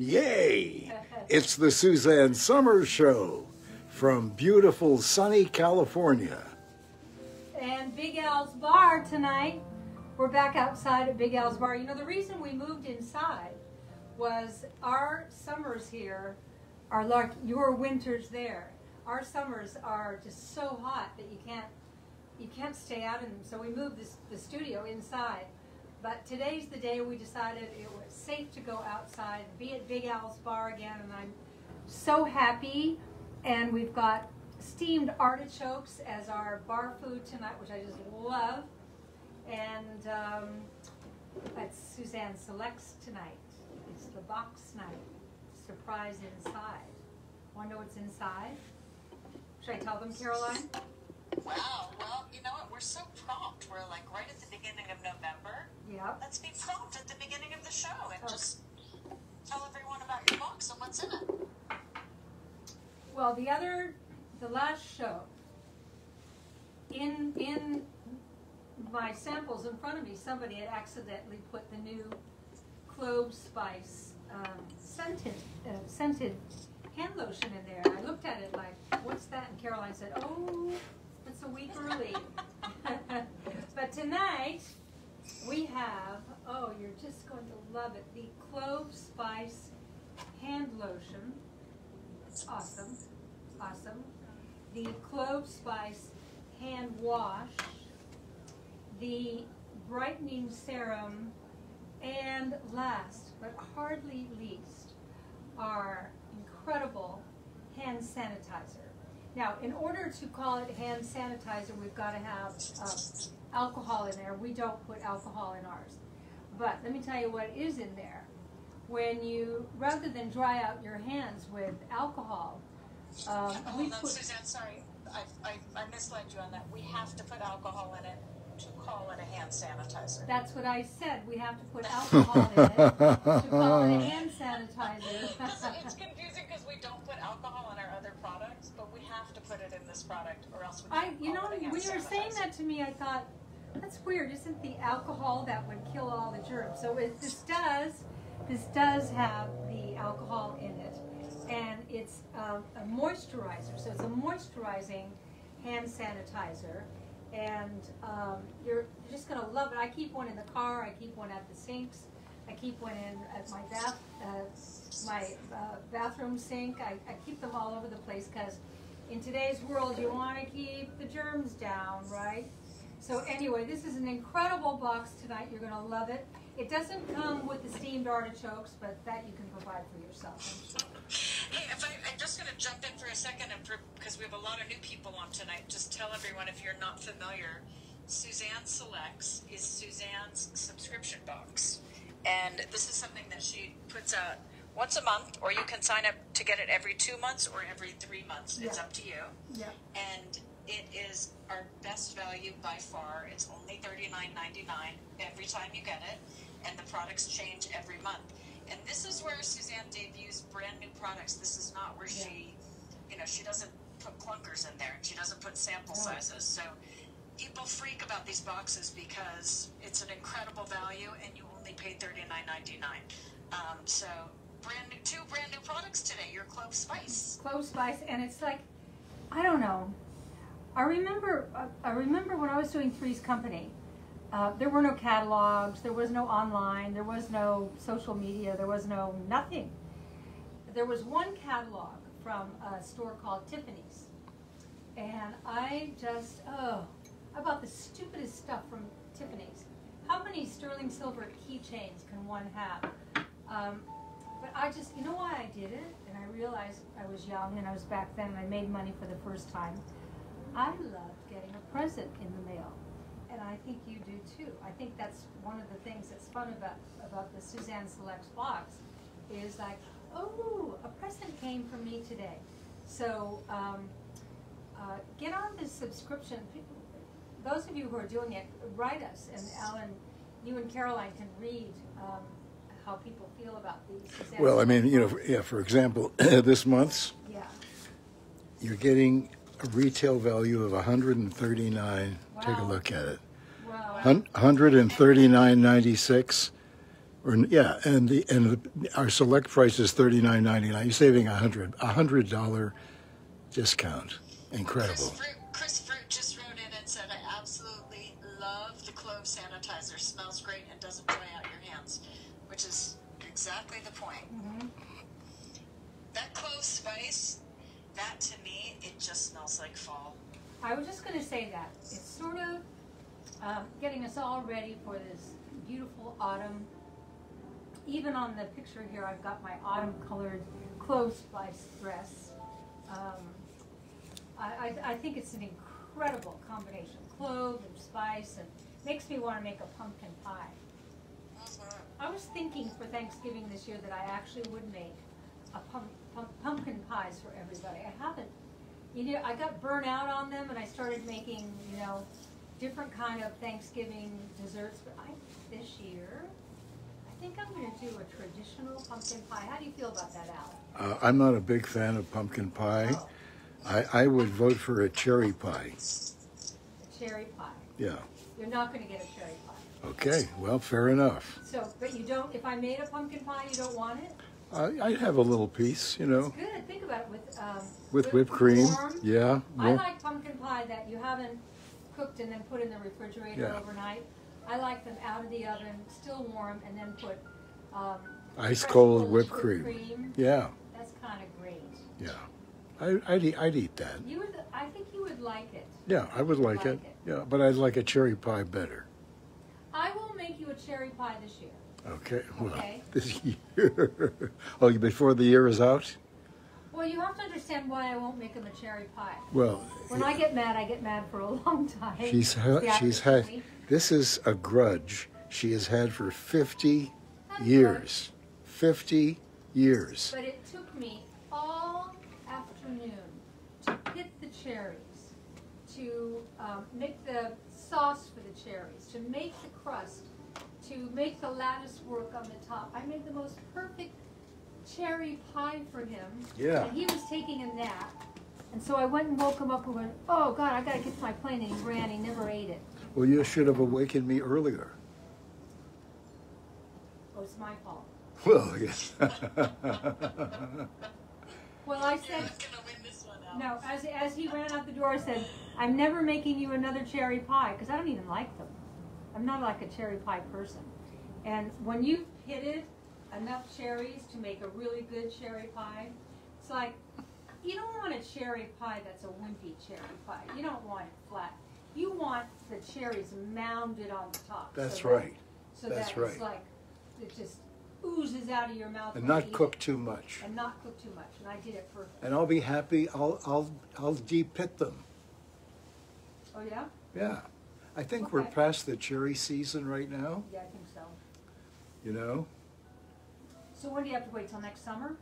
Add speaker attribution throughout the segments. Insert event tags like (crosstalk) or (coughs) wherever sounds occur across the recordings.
Speaker 1: Yay! It's the Suzanne Somers Show from beautiful sunny California.
Speaker 2: And Big Al's Bar tonight. We're back outside at Big Al's Bar. You know, the reason we moved inside was our summers here are like your winters there. Our summers are just so hot that you can't you can't stay out in them. So we moved this, the studio inside. But today's the day we decided it was safe to go outside, be at Big Al's Bar again, and I'm so happy. And we've got steamed artichokes as our bar food tonight, which I just love. And um, that's Suzanne Selects tonight. It's the box night. Surprise inside. Know what's inside? Should I tell them, Caroline?
Speaker 3: Wow. Well, you know what? We're so prompt. We're like right at the beginning of November.
Speaker 2: Yep.
Speaker 3: Let's be prompt at the beginning of the show and
Speaker 2: Okay.
Speaker 3: just tell everyone about your box and what's in it.
Speaker 2: Well, the other, the last show, in in my samples in front of me, somebody had accidentally put the new clove spice um, scented uh, scented hand lotion in there. I looked at it like, "What's that?" And Caroline said, "Oh, it's a week early." (laughs) but tonight we have, oh, you're just going to love it, the clove spice hand lotion. Awesome, awesome. The clove spice hand wash, the brightening serum, and last but hardly least, our incredible hand sanitizer. Now, in order to call it hand sanitizer, we've got to have uh, alcohol in there. We don't put alcohol in ours. But let me tell you what is in there. When you, rather than dry out your hands with alcohol, um, we
Speaker 3: Hold on,
Speaker 2: put,
Speaker 3: Suzanne. Sorry, I, I, I misled you on that. We have to put alcohol in it to call it a hand sanitizer.
Speaker 2: that's what I said. We have to put alcohol in it to call it a hand sanitizer. (laughs)
Speaker 3: It's confusing because we don't put alcohol in our other products, but we have to put it in this product, or else we
Speaker 2: I, you know,
Speaker 3: call it a hand
Speaker 2: when you were saying that to me, I thought, that's weird. Isn't the alcohol that would kill all the germs? So it, this does, this does have the alcohol in it, and it's um, a moisturizer. So it's a moisturizing hand sanitizer, and um, you're, just gonna love it. I keep one in the car. I keep one at the sinks. I keep one in at my bath, uh, my uh, bathroom sink. I, I keep them all over the place because in today's world, you want to keep the germs down, right? So anyway, this is an incredible box tonight. You're going to love it. It doesn't come with the steamed artichokes, but that you can provide for yourself. I'm.
Speaker 3: Hey, if I, I'm just going to jump in for a second, and because we have a lot of new people on tonight, just tell everyone if you're not familiar, Suzanne Selects is Suzanne's subscription box, and this is something that she puts out once a month, or you can sign up to get it every two months or every three months. It's up to you.
Speaker 2: Yeah.
Speaker 3: And it is our best value by far. It's only $39.99 every time you get it, and the products change every month. And this is where Suzanne debuts brand new products. This is not where she, you know, she doesn't put clunkers in there. She doesn't put sample
Speaker 2: No.
Speaker 3: sizes. So people freak about these boxes because it's an incredible value, and you only pay $39.99. Um, so brand new, two brand new products today. Your clove spice.
Speaker 2: Clove spice, and it's like, I don't know. I remember, I remember when I was doing Three's Company. Uh, there were no catalogs. There was no online. There was no social media. There was no nothing. There was one catalog from a store called Tiffany's, and I just oh, I bought the stupidest stuff from Tiffany's. How many sterling silver keychains can one have? Um, but I just, you know why I did it? And I realized I was young and I was back then and I made money for the first time. I loved getting a present in the mail. And I think you do too. I think that's one of the things that's fun about, about the Suzanne Selects box is like, oh, a present came from me today. So um, uh, get on this subscription. People- Those of you who are doing it, write us. And Alan, you and Caroline can read um, how people feel about these. Suzanne
Speaker 1: Well, I mean, you know, yeah, for example, (clears throat) this month's,
Speaker 2: Yeah.
Speaker 1: you're getting a retail value of 139. Take a look at it.
Speaker 2: Wow.
Speaker 1: Hun- 139.96. Or yeah, and the and the, our select price is thirty nine ninety nine. You're saving a hundred a hundred dollar discount. Incredible.
Speaker 3: Chris Fruit, Chris Fruit just wrote in and said, I absolutely love the clove sanitizer. Smells great and doesn't dry out your hands, which is exactly the point. Mm-hmm. That clove spice, that to me, it just smells like fall.
Speaker 2: I was just gonna say that, it's sort of, um, getting us all ready for this beautiful autumn. Even on the picture here, I've got my autumn colored clove spice dress. Um, I, I, I think it's an incredible combination, clove and spice, and makes me wanna make a pumpkin pie. I was thinking for Thanksgiving this year that I actually would make a pump, pump, pumpkin pies for everybody. I haven't. You know, I got burnt out on them, and I started making, you know, different kind of Thanksgiving desserts. But I, this year, I think I'm going to do a traditional pumpkin pie. How do you feel about that, Al?
Speaker 1: Uh, I'm not a big fan of pumpkin pie.
Speaker 2: Oh,
Speaker 1: I, I would vote for a cherry pie.
Speaker 2: a cherry pie.
Speaker 1: Yeah.
Speaker 2: You're not going to get a cherry pie.
Speaker 1: Okay. Well, fair enough.
Speaker 2: So, but you don't. If I made a pumpkin pie, you don't want it.
Speaker 1: I, I'd have a little piece, you know,
Speaker 2: Good. Think about it with um,
Speaker 1: with whipped cream.
Speaker 2: warm.
Speaker 1: Yeah.
Speaker 2: I like pumpkin pie that you haven't cooked and then put in the refrigerator
Speaker 1: Yeah.
Speaker 2: overnight. I like them out of the oven, still warm, and then put um,
Speaker 1: Ice
Speaker 2: fresh
Speaker 1: cold whipped cream. Yeah.
Speaker 2: That's kind of great.
Speaker 1: Yeah. I, I'd, eat, I'd eat that.
Speaker 2: You would, I think you would like it.
Speaker 1: Yeah, I would like,
Speaker 2: Like
Speaker 1: it.
Speaker 2: it.
Speaker 1: Yeah, but I'd like a cherry pie better.
Speaker 2: I will make you a cherry pie this year.
Speaker 1: Okay. Well,
Speaker 2: Okay. (laughs)
Speaker 1: this year. (laughs) oh, before the year is out?
Speaker 2: You have to understand why I won't make him a cherry pie.
Speaker 1: Well,
Speaker 2: When I get mad, I get mad for a (laughs) long time.
Speaker 1: she's ha- she's had this is a grudge she has had for 50
Speaker 2: Not a
Speaker 1: years. 50 years.
Speaker 2: But it took me all afternoon to pit the cherries, to um, make the sauce for the cherries, to make the crust, to make the lattice work on the top. I made the most perfect cherry pie for him.
Speaker 1: Yeah.
Speaker 2: And he was taking a nap. And so I went and woke him up and went, oh God, I gotta get to my plane. And he ran, he never ate it.
Speaker 1: Well, you should have awakened me earlier.
Speaker 2: Oh, it's my fault.
Speaker 1: Well, yes. (laughs)
Speaker 2: Well, I said,
Speaker 3: not gonna win this one.
Speaker 2: No, as, as he ran out the door, I said, I'm never making you another cherry pie, because I don't even like them. I'm not like a cherry pie person. And when you've pitted enough cherries to make a really good cherry pie, it's like, you don't want a cherry pie that's a wimpy cherry pie. You don't want it flat. You want the cherries mounded on the top. so
Speaker 1: That's
Speaker 2: that-
Speaker 1: right.
Speaker 2: So
Speaker 1: That's
Speaker 2: that it's like, it just oozes out of your mouth.
Speaker 1: And not cook too much.
Speaker 2: And not cook too much, and I did it perfect.
Speaker 1: And I'll be happy. I'll I'll I'll de-pit them.
Speaker 2: Oh, yeah?
Speaker 1: Yeah. I think we're past the cherry season right now,
Speaker 2: Yeah, I think so.
Speaker 1: you know,
Speaker 2: So when do you have to wait till next summer?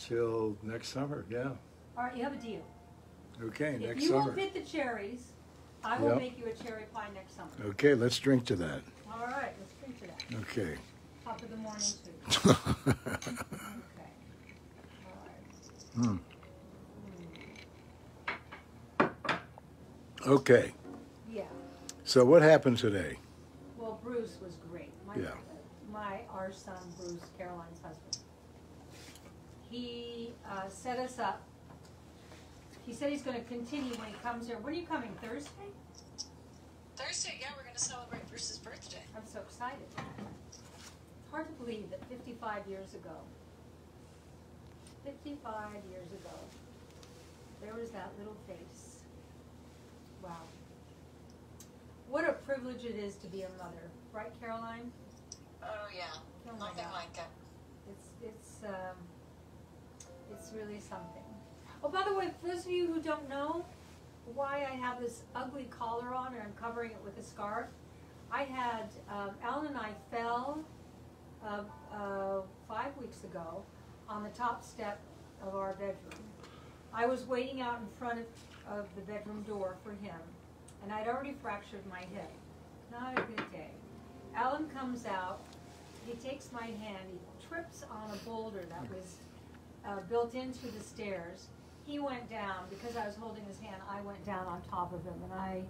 Speaker 1: till next summer. Yeah.
Speaker 2: All right, you have a deal.
Speaker 1: Okay,
Speaker 2: If
Speaker 1: next
Speaker 2: you
Speaker 1: summer.
Speaker 2: will pit the cherries, I will
Speaker 1: Yep.
Speaker 2: make you a cherry pie next summer.
Speaker 1: Okay, let's drink to that.
Speaker 2: All right, let's drink to that.
Speaker 1: Okay.
Speaker 2: Top of the morning too. (laughs) Okay. All right.
Speaker 1: Hmm. Okay.
Speaker 2: Yeah.
Speaker 1: So what happened today?
Speaker 2: Well, Bruce was great. My,
Speaker 1: Yeah.
Speaker 2: Our son Bruce, Caroline's husband. He uh, set us up. He said he's going to continue when he comes here. When are you coming? Thursday?
Speaker 3: Thursday, yeah, we're gonna celebrate Bruce's birthday.
Speaker 2: I'm so excited. It's hard to believe that 55 years ago, 55 years ago, there was that little face. Wow. What a privilege it is to be a mother, right, Caroline?
Speaker 3: Oh, yeah.
Speaker 2: Oh
Speaker 3: Nothing like it.
Speaker 2: It's it's um, it's really something. Oh, by the way, for those of you who don't know why I have this ugly collar on and I'm covering it with a scarf, I had um, Alan and I fell uh, uh, five weeks ago on the top step of our bedroom. I was waiting out in front of, of the bedroom door for him, and I'd already fractured my hip. Not a good day. Alan comes out. He takes my hand. He trips on a boulder that was uh, built into the stairs. He went down because I was holding his hand. I went down on top of him, and I,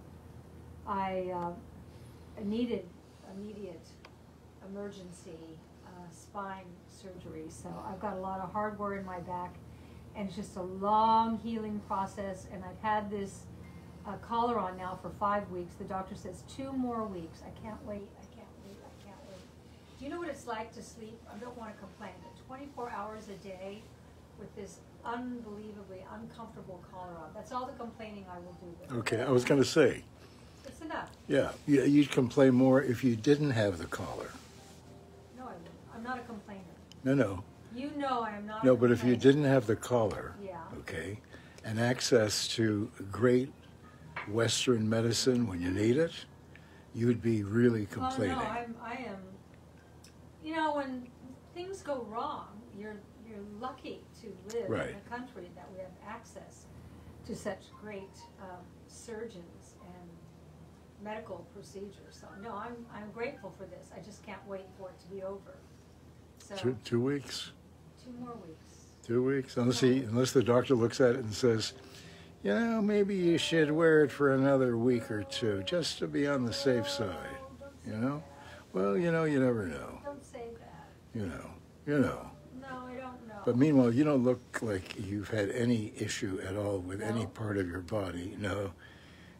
Speaker 2: I uh, needed immediate emergency uh, spine surgery, so I've got a lot of hardware in my back, and it's just a long healing process. And I've had this uh, collar on now for five weeks. The doctor says two more weeks. I can't wait. I can't wait. I can't wait. Do you know what it's like to sleep? I don't want to complain, but 24 hours a day with this unbelievably uncomfortable collar on. That's all the complaining I will do. With it.
Speaker 1: Okay, I was going to say,
Speaker 2: It's enough.
Speaker 1: yeah, you- you'd complain more if you didn't have the collar.
Speaker 2: No, I wouldn't. I'm not a complainer.
Speaker 1: No, no,
Speaker 2: You know I am not.
Speaker 1: no, but if you didn't have the collar,
Speaker 2: Yeah.
Speaker 1: okay, and access to great Western medicine when you need it, you'd be really complaining.
Speaker 2: Oh no, I'm. I am. You know, when things go wrong, you're you're lucky to live
Speaker 1: Right.
Speaker 2: in a country that we have access to such great um, surgeons and medical procedures. So no, I'm I'm grateful for this. I just can't wait for it to be over. So
Speaker 1: Two, two weeks,
Speaker 2: two more weeks.
Speaker 1: two weeks, unless he, unless the doctor looks at it and says, you know, maybe you should wear it for another week or two, just to be on the safe side. You know? Well, you know, you never know.
Speaker 2: Don't say that.
Speaker 1: You know, you know.
Speaker 2: No, I don't know.
Speaker 1: But meanwhile, you don't look like you've had any issue at all with any part of your body. No,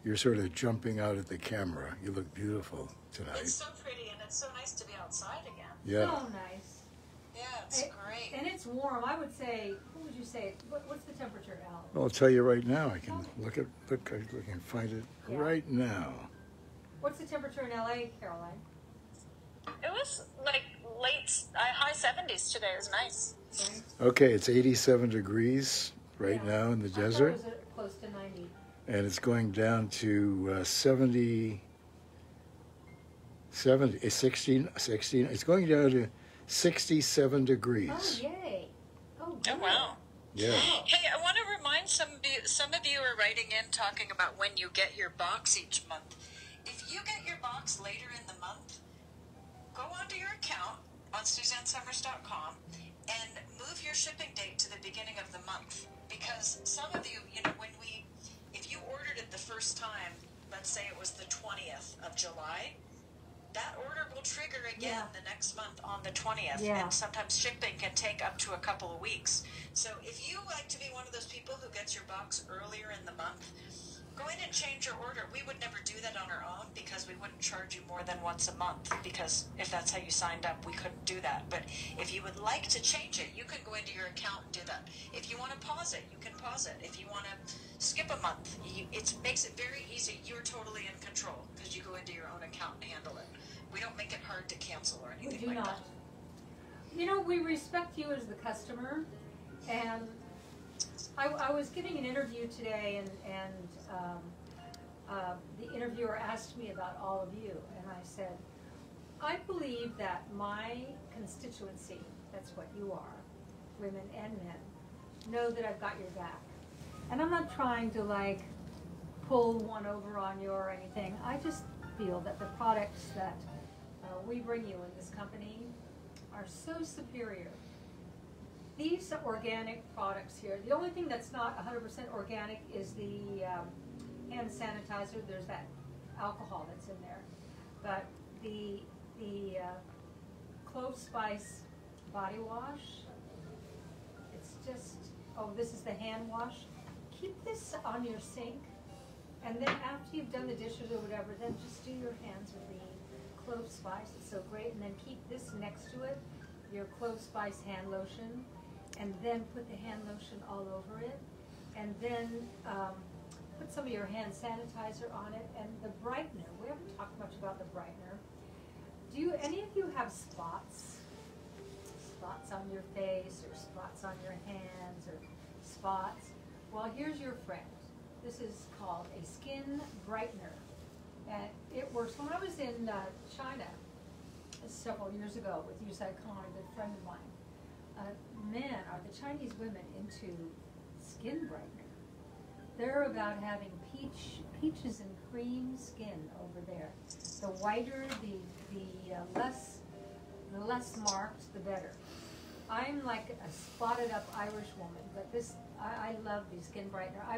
Speaker 1: you're sort of jumping out at the camera. You look beautiful tonight.
Speaker 3: It's
Speaker 1: tonight.
Speaker 3: so pretty and it's so nice to be outside again.
Speaker 1: Yeah.
Speaker 2: So nice.
Speaker 3: Yeah, it's
Speaker 2: It-
Speaker 3: great.
Speaker 2: And it's warm. I would say, what would you say? What, what's the temperature, Al?
Speaker 1: Well, I'll tell you right now. I can look at look. I can find it
Speaker 2: Yeah.
Speaker 1: right now.
Speaker 2: What's the temperature in LA, Caroline?
Speaker 3: It was like late, uh, high 70s today. It was nice.
Speaker 1: Okay, it's 87 degrees right
Speaker 2: Yeah.
Speaker 1: now in the
Speaker 2: I
Speaker 1: desert,
Speaker 2: it was close to 90.
Speaker 1: and it's going down to uh, 70, 70, eh, 16, 16. It's going down to 67 degrees.
Speaker 2: Oh,
Speaker 1: degrees.
Speaker 2: yay. Oh,
Speaker 3: Oh, wow.
Speaker 1: Yeah.
Speaker 3: Hey, I want to remind some of you, some of you are writing in talking about when you get your box each month. If you get your box later in the month, go onto your account on SuzanneSomers.com and move your shipping date to the beginning of the month. Because some of you, you know, when we, if you ordered it the first time, let's say it was the 20th of July, that order will trigger again
Speaker 2: Yeah.
Speaker 3: the next month on the 20th.
Speaker 2: Yeah.
Speaker 3: And sometimes shipping can take up to a couple of weeks. So if you like to be one of those people who gets your box earlier in the month, go in and change your order. We would never do that on our own because we wouldn't charge you more than once a month because if that's how you signed up, we couldn't do that. But if you would like to change it, you can go into your account and do that. If you want to pause it, you can pause it. If you want to skip a month, you, it makes it very easy. You're totally in control because you go into your own account and handle it. We don't make it hard to cancel or anything We
Speaker 2: do
Speaker 3: like
Speaker 2: not.
Speaker 3: that.
Speaker 2: You know, we respect you as the customer, and I, I was giving an interview today, and, and um, uh, the interviewer asked me about all of you, and I said, I believe that my constituency, that's what you are, women and men, know that I've got your back. And I'm not trying to like pull one over on you or anything. I just feel that the products that uh, we bring you in this company are so superior. These organic products here, the only thing that's not 100% organic is the um, hand sanitizer. There's that alcohol that's in there. But the, the uh, clove spice body wash, it's just, oh, this is the hand wash. Keep this on your sink, and then after you've done the dishes or whatever, then just do your hands with the clove spice. It's so great. And then keep this next to it, your clove spice hand lotion, and then put the hand lotion all over it. And then um, put some of your hand sanitizer on it and the brightener. We haven't talked much about the brightener. Do you, any of you have spots? Spots on your face or spots on your hands or spots? Well, here's your friend. This is called a skin brightener. And it works. When I was in uh, China several years ago with Yue-Sai Kan, a good friend of mine, uh, men, or the Chinese women, into skin brightener. They're about having peach, peaches and cream skin over there. The whiter, the the uh, less, the less marked, the better. I'm like a spotted up Irish woman, but this I, I love the skin brightener. I,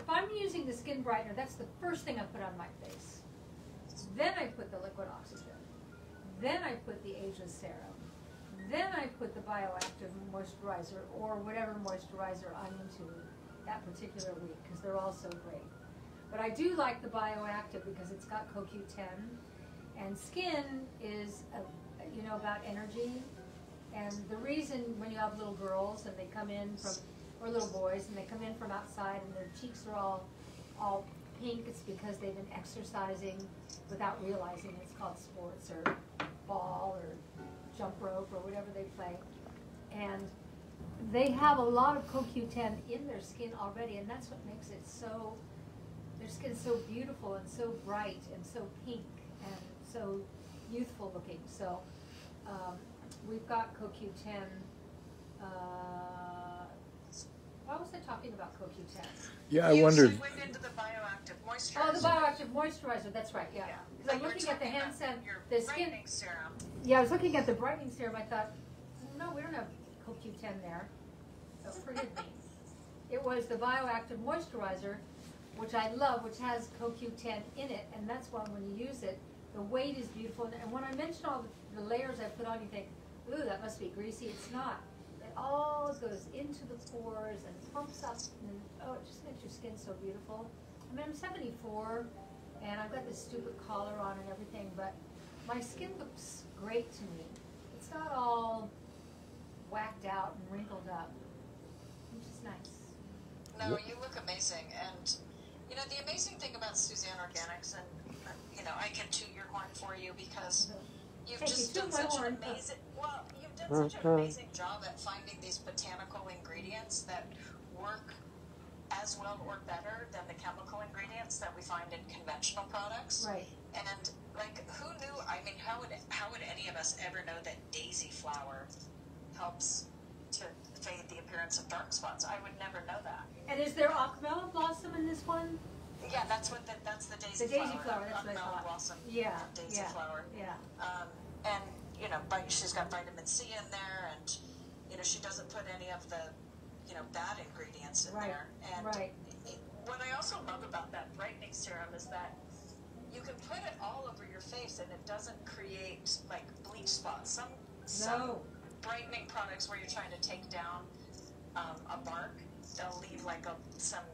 Speaker 2: if I'm using the skin brightener, that's the first thing I put on my face. Then I put the liquid oxygen. Then I put the Asia serum. Then I put the bioactive moisturizer or whatever moisturizer I'm into that particular week because they're all so great. But I do like the bioactive because it's got CoQ10 and skin is, a, you know, about energy. And the reason when you have little girls and they come in from, or little boys, and they come in from outside and their cheeks are all, all pink, it's because they've been exercising without realizing it's called sports or ball or jump rope or whatever they play. And they have a lot of CoQ10 in their skin already, and that's what makes it so, their skin's so beautiful and so bright and so pink and so youthful looking. So um, we've got CoQ10. Uh, why was I talking about CoQ10?
Speaker 1: Yeah, I
Speaker 3: you
Speaker 1: wondered.
Speaker 3: segued into the bioactive moisturizer.
Speaker 2: Oh, the bioactive moisturizer. That's right. Yeah.
Speaker 3: Yeah.
Speaker 2: Because I'm looking at the
Speaker 3: talking
Speaker 2: hand
Speaker 3: about
Speaker 2: scent, the skin.
Speaker 3: brightening serum.
Speaker 2: Yeah, I was looking at the brightening serum. I thought, no, we don't have CoQ10 there. So forgive me. It was the bioactive moisturizer, which I love, which has CoQ10 in it, and that's why when you use it, the weight is beautiful. And- And when I mention all the, the layers I put on, you think, ooh, that must be greasy. It's not. It all goes into the pores and pumps up, and oh, it just makes your skin so beautiful. I mean, I'm 74, and I've got this stupid collar on and everything, but my skin looks great to me. It's not all whacked out and wrinkled up, which is nice.
Speaker 3: No, you look amazing, and you know the amazing thing about Suzanne Organics, and you know I can toot your horn for you because you've
Speaker 2: Thank
Speaker 3: just
Speaker 2: Toot
Speaker 3: done such an amazing. Well, done such an amazing job at finding these botanical ingredients that work as well or better than the chemical ingredients that we find in conventional products.
Speaker 2: Right.
Speaker 3: And like, who knew? I mean, how would how would any of us ever know that daisy flower helps to fade the appearance of dark spots? I would never know that.
Speaker 2: And is there Acmella blossom in this one?
Speaker 3: Yeah, that's what the, that's the daisy
Speaker 2: The daisy
Speaker 3: flower.
Speaker 2: flower, that's what I thought.
Speaker 3: blossom.
Speaker 2: Yeah,
Speaker 3: daisy
Speaker 2: yeah,
Speaker 3: flower.
Speaker 2: yeah.
Speaker 3: Um, and you know, but she's got vitamin C in there, and you know, she doesn't put any of the you know bad ingredients in
Speaker 2: Right,
Speaker 3: there. And
Speaker 2: right.
Speaker 3: it, what I also love about that brightening serum is that you can put it all over your face, and it doesn't create like bleach spots. Some some brightening products where you're trying to take down um, a bark, they'll leave like a some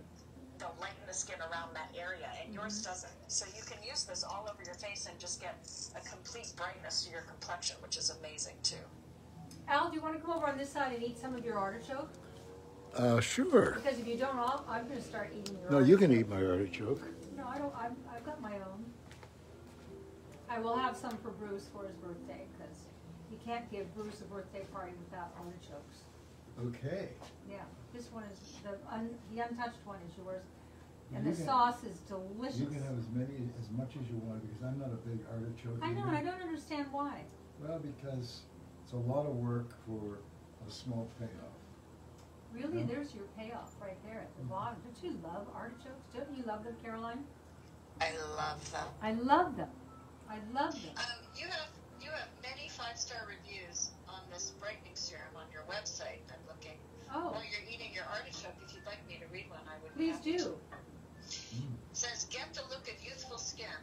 Speaker 3: they'll lighten the skin around that area, and yours
Speaker 2: Mm-hmm.
Speaker 3: doesn't. So you can use this all over your face and just get a complete brightness to your complexion, which is amazing too.
Speaker 2: Al, do you want to come over on this side and eat some of your artichoke?
Speaker 1: Uh, sure.
Speaker 2: Because if you don't, I'll, I'm going to start eating your.
Speaker 1: No, you can eat my artichoke.
Speaker 2: No, I don't. I'm, I've got my own. I will have some for Bruce for his birthday because you can't give Bruce a birthday party without artichokes.
Speaker 4: Okay.
Speaker 2: Yeah, this one is the un, the untouched one is yours, and
Speaker 4: You
Speaker 2: the
Speaker 4: can-
Speaker 2: sauce is delicious.
Speaker 4: You can have as many, as much as you want, because I'm not a big artichoke
Speaker 2: I know, and I
Speaker 4: eater.
Speaker 2: don't understand why.
Speaker 4: Well, because it's a lot of work for a small payoff.
Speaker 2: Really,
Speaker 4: Yeah.
Speaker 2: there's your payoff right there at the bottom. Don't you love artichokes? Don't you love them, Caroline?
Speaker 3: I love them.
Speaker 2: I love them. I love them.
Speaker 3: Um, you have you have many five star reviews on this brightening serum on your website. I'm
Speaker 2: please do.
Speaker 3: says get the look of youthful skin.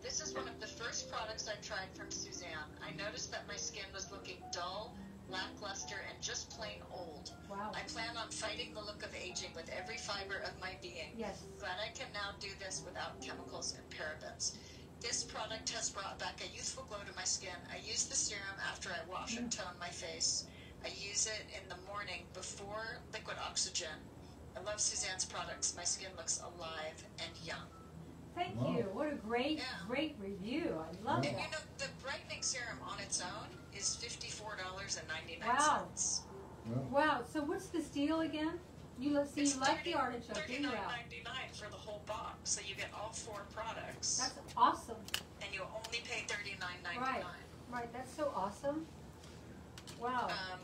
Speaker 3: This is one of the first products I tried from Suzanne. I noticed that my skin was looking dull, lackluster, and just plain old.
Speaker 2: Wow.
Speaker 3: I plan on fighting the look of aging with every fiber of my being.
Speaker 2: Yes.
Speaker 3: Glad I can now do this without chemicals and parabens. This product has brought back a youthful glow to my skin. I use the serum after I wash and tone my face. I use it in the morning before liquid oxygen. I love Suzanne's products. My skin looks alive and young.
Speaker 2: Thank
Speaker 4: Wow.
Speaker 2: you. What a great,
Speaker 3: Yeah.
Speaker 2: great review. I love
Speaker 3: And you know, the brightening serum on its own is $54.99.
Speaker 2: Wow.
Speaker 3: cents.
Speaker 4: Well,
Speaker 2: Wow. So what's this deal again? You lo- see, you like the artichoke, didn't you?
Speaker 3: Thirty-nine
Speaker 2: Al?
Speaker 3: ninety-nine for the whole box, so you get all four products,
Speaker 2: That's awesome.
Speaker 3: and you only pay thirty-nine
Speaker 2: Right.
Speaker 3: ninety-nine.
Speaker 2: Right. That's so awesome. Wow.
Speaker 3: Um,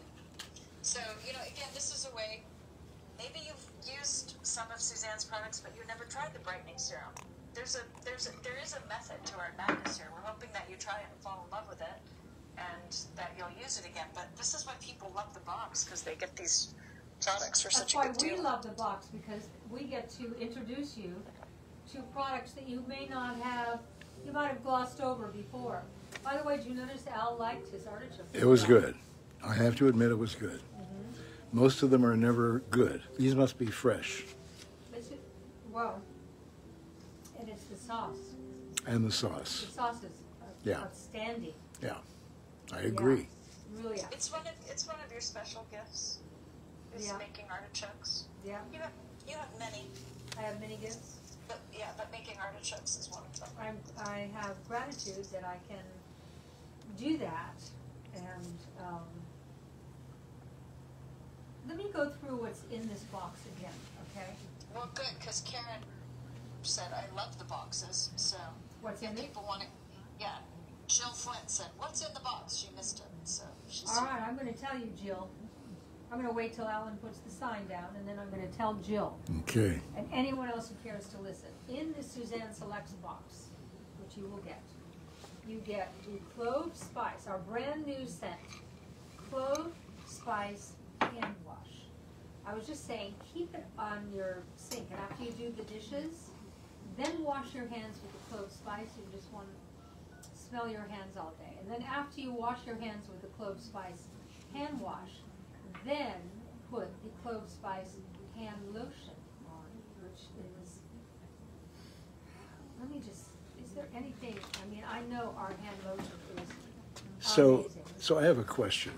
Speaker 3: so you know, again, this is a way. Maybe you've used some of Suzanne's products, but you never tried the brightening serum. There's a there's a, there is a method to our madness here. We're hoping that you try it and fall in love with it, and that you'll use it again. But this is why people love the box because they get these products for
Speaker 2: That's
Speaker 3: such a
Speaker 2: why
Speaker 3: good
Speaker 2: we
Speaker 3: deal.
Speaker 2: love the box because we get to introduce you to products that you may not have, you might have glossed over before. By the way, did you notice Al liked his artichoke?
Speaker 1: It was good. I have to admit it was good. Most of them are never good. These must be fresh.
Speaker 2: Is it, well, and it's the sauce.
Speaker 1: And the sauce.
Speaker 2: The
Speaker 1: sauce.
Speaker 2: sauce is
Speaker 1: Yeah.
Speaker 2: outstanding.
Speaker 1: Yeah. I agree.
Speaker 2: Yeah, really,
Speaker 3: It's one of it's one of your special gifts. Is
Speaker 2: Yeah.
Speaker 3: making artichokes.
Speaker 2: yeah.
Speaker 3: You have you have many,
Speaker 2: I have many gifts.
Speaker 3: but yeah, but making artichokes is one of them.
Speaker 2: I'm, I have gratitude that I can do that. And um, let me go through what's in this box again, okay?
Speaker 3: Well, good because Karen said I love the boxes. So
Speaker 2: What's
Speaker 3: if
Speaker 2: in it?
Speaker 3: people want to, yeah. Jill Flint said, "What's in the box?" She missed it, so she's.
Speaker 2: All right, I'm going to tell you, Jill. I'm going to wait till Alan puts the sign down, and then I'm going to tell Jill
Speaker 1: Okay.
Speaker 2: and anyone else who cares to listen. In the Suzanne Selects box, which you will get, you get the clove spice, our brand new scent, clove spice hand wash. I was just saying, keep it on your sink, and after you do the dishes, then wash your hands with the clove spice. You just want to smell your hands all day. And then after you wash your hands with the clove spice hand wash, then put the clove spice hand lotion on, which is, let me just, is there anything, I mean, I know our hand lotion is
Speaker 1: So,
Speaker 2: amazing.
Speaker 1: so I have a question.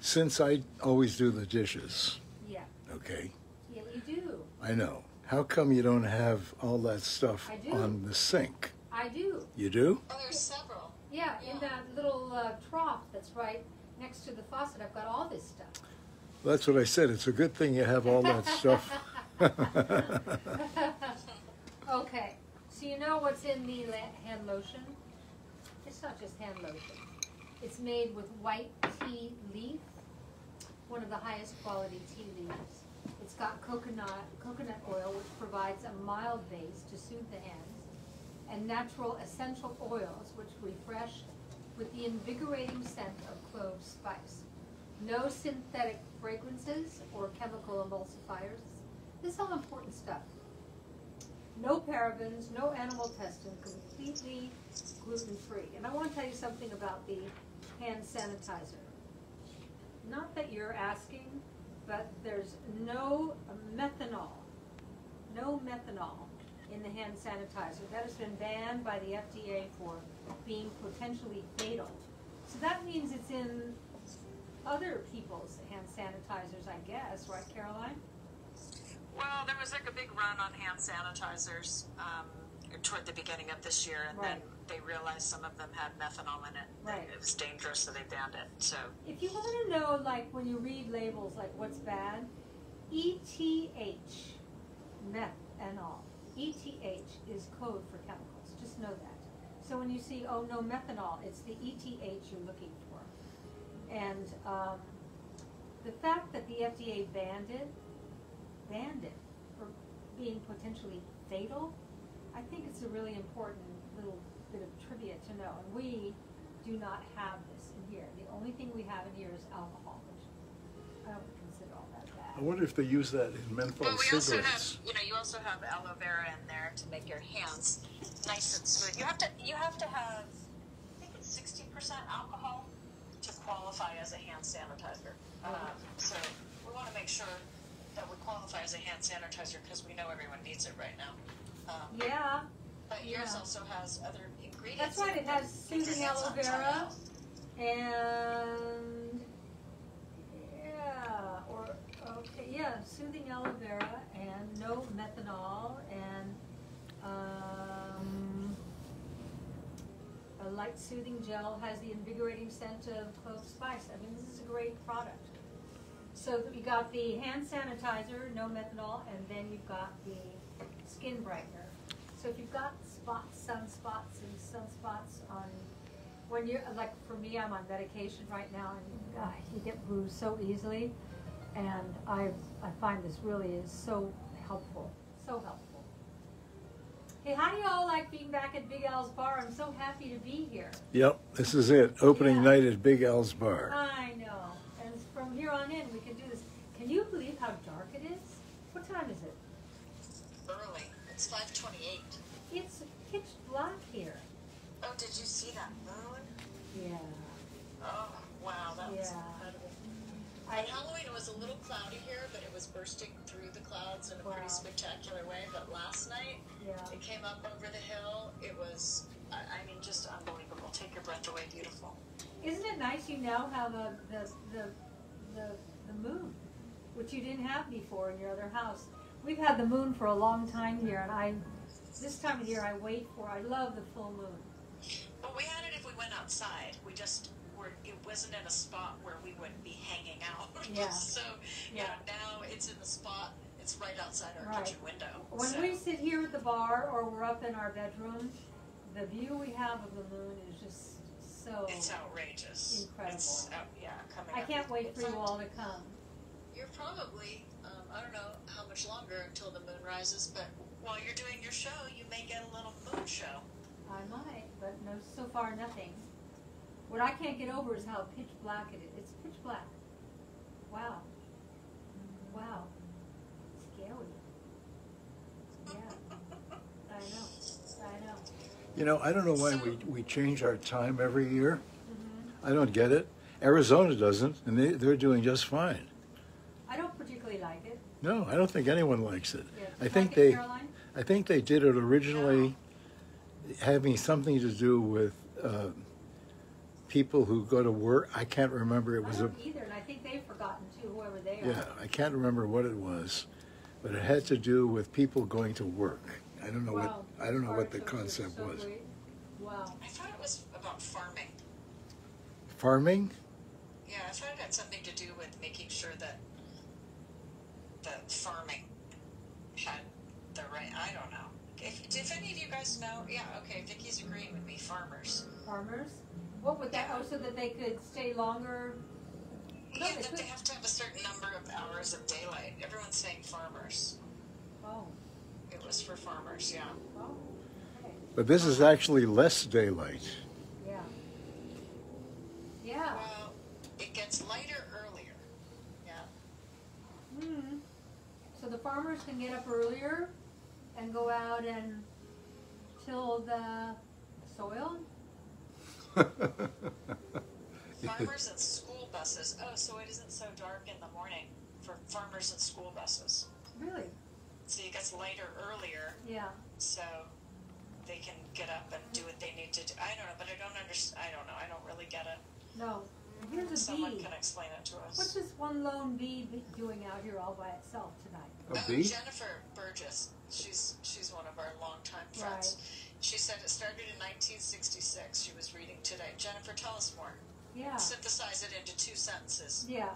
Speaker 2: Yeah,
Speaker 1: Since I always do the dishes,
Speaker 2: yeah,
Speaker 1: okay,
Speaker 2: yeah, you do.
Speaker 1: I know. How come you don't have all that stuff on the sink?
Speaker 2: I do.
Speaker 1: You do?
Speaker 3: Oh, there's several.
Speaker 2: Yeah, in that little uh, trough that's right next to the faucet, I've got all this stuff.
Speaker 1: That's what I said. It's a good thing you have all that stuff. (laughs)
Speaker 2: okay, so you know what's in the hand lotion? It's not just hand lotion. It's made with white tea leaf, one of the highest quality tea leaves. It's got coconut coconut oil, which provides a mild base to soothe the hands, and natural essential oils, which refresh with the invigorating scent of clove spice. No synthetic fragrances or chemical emulsifiers. This is all important stuff. No parabens, no animal testing, completely gluten free. And I want to tell you something about the hand sanitizer. Not that you're asking, but there's no methanol, no methanol in the hand sanitizer. That has been banned by the FDA for being potentially fatal. So that means it's in other people's hand sanitizers, I guess, right, Caroline?
Speaker 3: Well, there was like a big run on hand sanitizers um, toward the beginning of this year, and then they realized some of them had methanol in it.
Speaker 2: Right.
Speaker 3: It was dangerous, so they banned it. So
Speaker 2: If you want to know, like, when you read labels, like, what's bad, ETH, methanol, ETH is code for chemicals. Just know that. So when you see, oh, no methanol, it's the ETH you're looking for. And um, the fact that the FDA banned it, banned it for being potentially fatal, I think it's a really important little bit of trivia to know. And we do not have this in here. The only thing we have in here is alcohol, which I don't consider all that bad.
Speaker 1: I wonder if they use that in menthol
Speaker 3: But we also have, you know, you also have aloe vera in there to make your hands nice and smooth. You have to, you have to have, I think it's sixty percent alcohol to qualify as a hand sanitizer. Um, so we want to make sure that we qualify as a hand sanitizer because we know everyone needs it right now. Um,
Speaker 2: Yeah,
Speaker 3: But yours
Speaker 2: Yeah.
Speaker 3: also has other ingredients.
Speaker 2: That's right, it has
Speaker 3: that keep your
Speaker 2: soothing aloe vera. and yeah, or okay, yeah, soothing aloe vera and no methanol and um, a light soothing gel has the invigorating scent of clove spice. I mean, this is a great product. So you got the hand sanitizer, no methanol, and then you've got the skin brightener. So if you've got spots, sunspots and sunspots on, when you're, like for me, I'm on medication right now and God, you get bruised so easily. And I, I find this really is so helpful, so helpful. Hey, how do y'all like being back at Big Al's Bar? I'm so happy to be here.
Speaker 1: Yep, this is it. Opening
Speaker 2: Yeah.
Speaker 1: night at Big Al's Bar.
Speaker 2: I know. And from here on in, we can do this. Can you believe how dark it is? What time is it?
Speaker 3: Early. It's five twenty-eight.
Speaker 2: It's pitch black here.
Speaker 3: Oh, did you see that moon?
Speaker 2: Yeah.
Speaker 3: Oh, wow, that was incredible.
Speaker 2: I,
Speaker 3: On Halloween, it was a little cloudy here, but it was bursting through the clouds in a
Speaker 2: Wow.
Speaker 3: pretty spectacular way. But last night,
Speaker 2: yeah.
Speaker 3: it came up over the hill. It was, I, I mean, just unbelievable. Take your breath away, beautiful.
Speaker 2: Isn't it nice you now have a, the, the, the, the moon, which you didn't have before in your other house? We've had the moon for a long time here, and I, this time of year, I wait for, I love the full moon.
Speaker 3: Well, we had it if we went outside. We just were. It wasn't in a spot where we would be hanging out. (laughs)
Speaker 2: Yeah.
Speaker 3: so
Speaker 2: Yeah.
Speaker 3: yeah, now it's in the spot. It's right outside our
Speaker 2: Right.
Speaker 3: kitchen window.
Speaker 2: When
Speaker 3: so.
Speaker 2: we sit here at the bar or we're up in our bedroom, the view we have of the moon is just so.
Speaker 3: It's outrageous.
Speaker 2: Incredible.
Speaker 3: It's out, yeah, coming.
Speaker 2: I can't wait for you all to come.
Speaker 3: You're probably. I don't know how much longer until the moon rises, but while you're doing your show, you may get a little moon show.
Speaker 2: I might, but no, so far nothing. What I can't get over is how pitch black it is. It's pitch black. Wow. Wow. Scary. Yeah. I know. I know.
Speaker 1: You know, I don't know why we, we change our time every year.
Speaker 2: hmm
Speaker 1: I don't get it. Arizona doesn't, and they, they're doing just fine.
Speaker 2: I don't particularly like it.
Speaker 1: No, I don't think anyone likes it.
Speaker 2: Yeah.
Speaker 1: I
Speaker 2: You
Speaker 1: think
Speaker 2: like
Speaker 1: they,
Speaker 2: Caroline?
Speaker 1: I think they did it originally having something to do with uh, people who go to work. I can't remember. It was a
Speaker 2: don't either, and I think they've forgotten too, whoever they are.
Speaker 1: yeah. I can't remember what it was, but it had to do with people going to work. I don't know
Speaker 2: Wow.
Speaker 1: what I don't know what the concept
Speaker 2: so
Speaker 1: was.
Speaker 2: great. Wow.
Speaker 3: I thought it was about farming.
Speaker 1: Farming.
Speaker 3: Yeah, I thought it had something to do with making sure that the farming had the right. I don't know. If, if any of you guys know, yeah, okay. Vicky's agreeing with me. Farmers.
Speaker 2: Farmers? What would that, oh, so that they could stay longer? No,
Speaker 3: Yeah,
Speaker 2: they
Speaker 3: that they have to have a certain number of hours of daylight. Everyone's saying farmers.
Speaker 2: Oh,
Speaker 3: It was for farmers, yeah.
Speaker 2: oh, okay,
Speaker 1: But this is actually less daylight.
Speaker 2: yeah. Yeah.
Speaker 3: Well, it gets lighter earlier. Yeah.
Speaker 2: Hmm. So the farmers can get up earlier and go out and till the soil? (laughs)
Speaker 3: Farmers and school buses. Oh, so it isn't so dark in the morning for farmers and school buses.
Speaker 2: Really?
Speaker 3: So it gets lighter earlier,
Speaker 2: Yeah.
Speaker 3: so they can get up and do what they need to do. I don't know, but I don't understand. I don't know. I don't really get it.
Speaker 2: No. Here's a
Speaker 3: Someone
Speaker 2: bee.
Speaker 3: can explain it to us.
Speaker 2: What's this one lone bee be- doing out here all by itself tonight?
Speaker 1: A
Speaker 3: oh.
Speaker 1: Um,
Speaker 3: Jennifer Burgess. She's she's one of our longtime friends. She said it started in 1966. She was reading today. Jennifer, tell us more.
Speaker 2: Yeah.
Speaker 3: Synthesize it into two sentences.
Speaker 2: Yeah.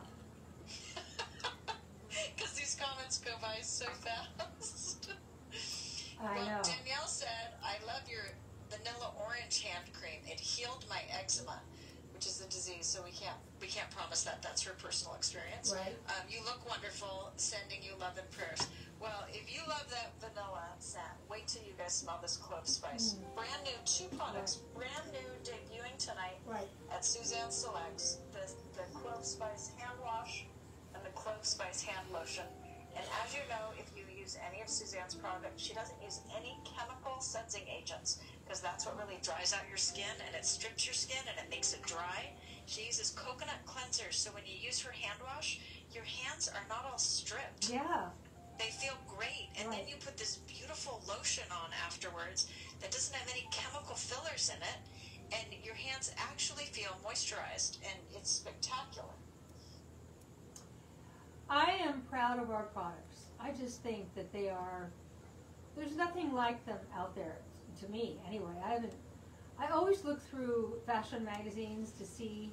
Speaker 2: (laughs) (laughs)
Speaker 3: Because these comments go by so fast. (laughs)
Speaker 2: I
Speaker 3: well,
Speaker 2: know.
Speaker 3: Danielle said, I love your vanilla orange hand cream. It healed my eczema, which is a disease, so we can't we can't promise that. That's her personal experience.
Speaker 2: Right.
Speaker 3: Um, you look wonderful. Sending you love and prayers. Well, if you love that vanilla scent, wait till you guys smell this clove spice.
Speaker 2: Mm.
Speaker 3: Brand new, two products, brand new, debuting tonight
Speaker 2: Right.
Speaker 3: at Suzanne Selects. The the clove spice hand wash and the clove spice hand lotion. And as you know, if you use any of Suzanne's products, she doesn't use any chemical sensing agents because that's what really dries out your skin and it strips your skin and it makes it dry. She uses coconut cleansers, so when you use her hand wash, your hands are not all stripped.
Speaker 2: Yeah.
Speaker 3: They feel great. And then you put this beautiful lotion on afterwards that doesn't have any chemical fillers in it. And your hands actually feel moisturized and it's spectacular.
Speaker 2: I am proud of our products. I just think that they are, there's nothing like them out there, to me anyway. I haven't, I always look through fashion magazines to see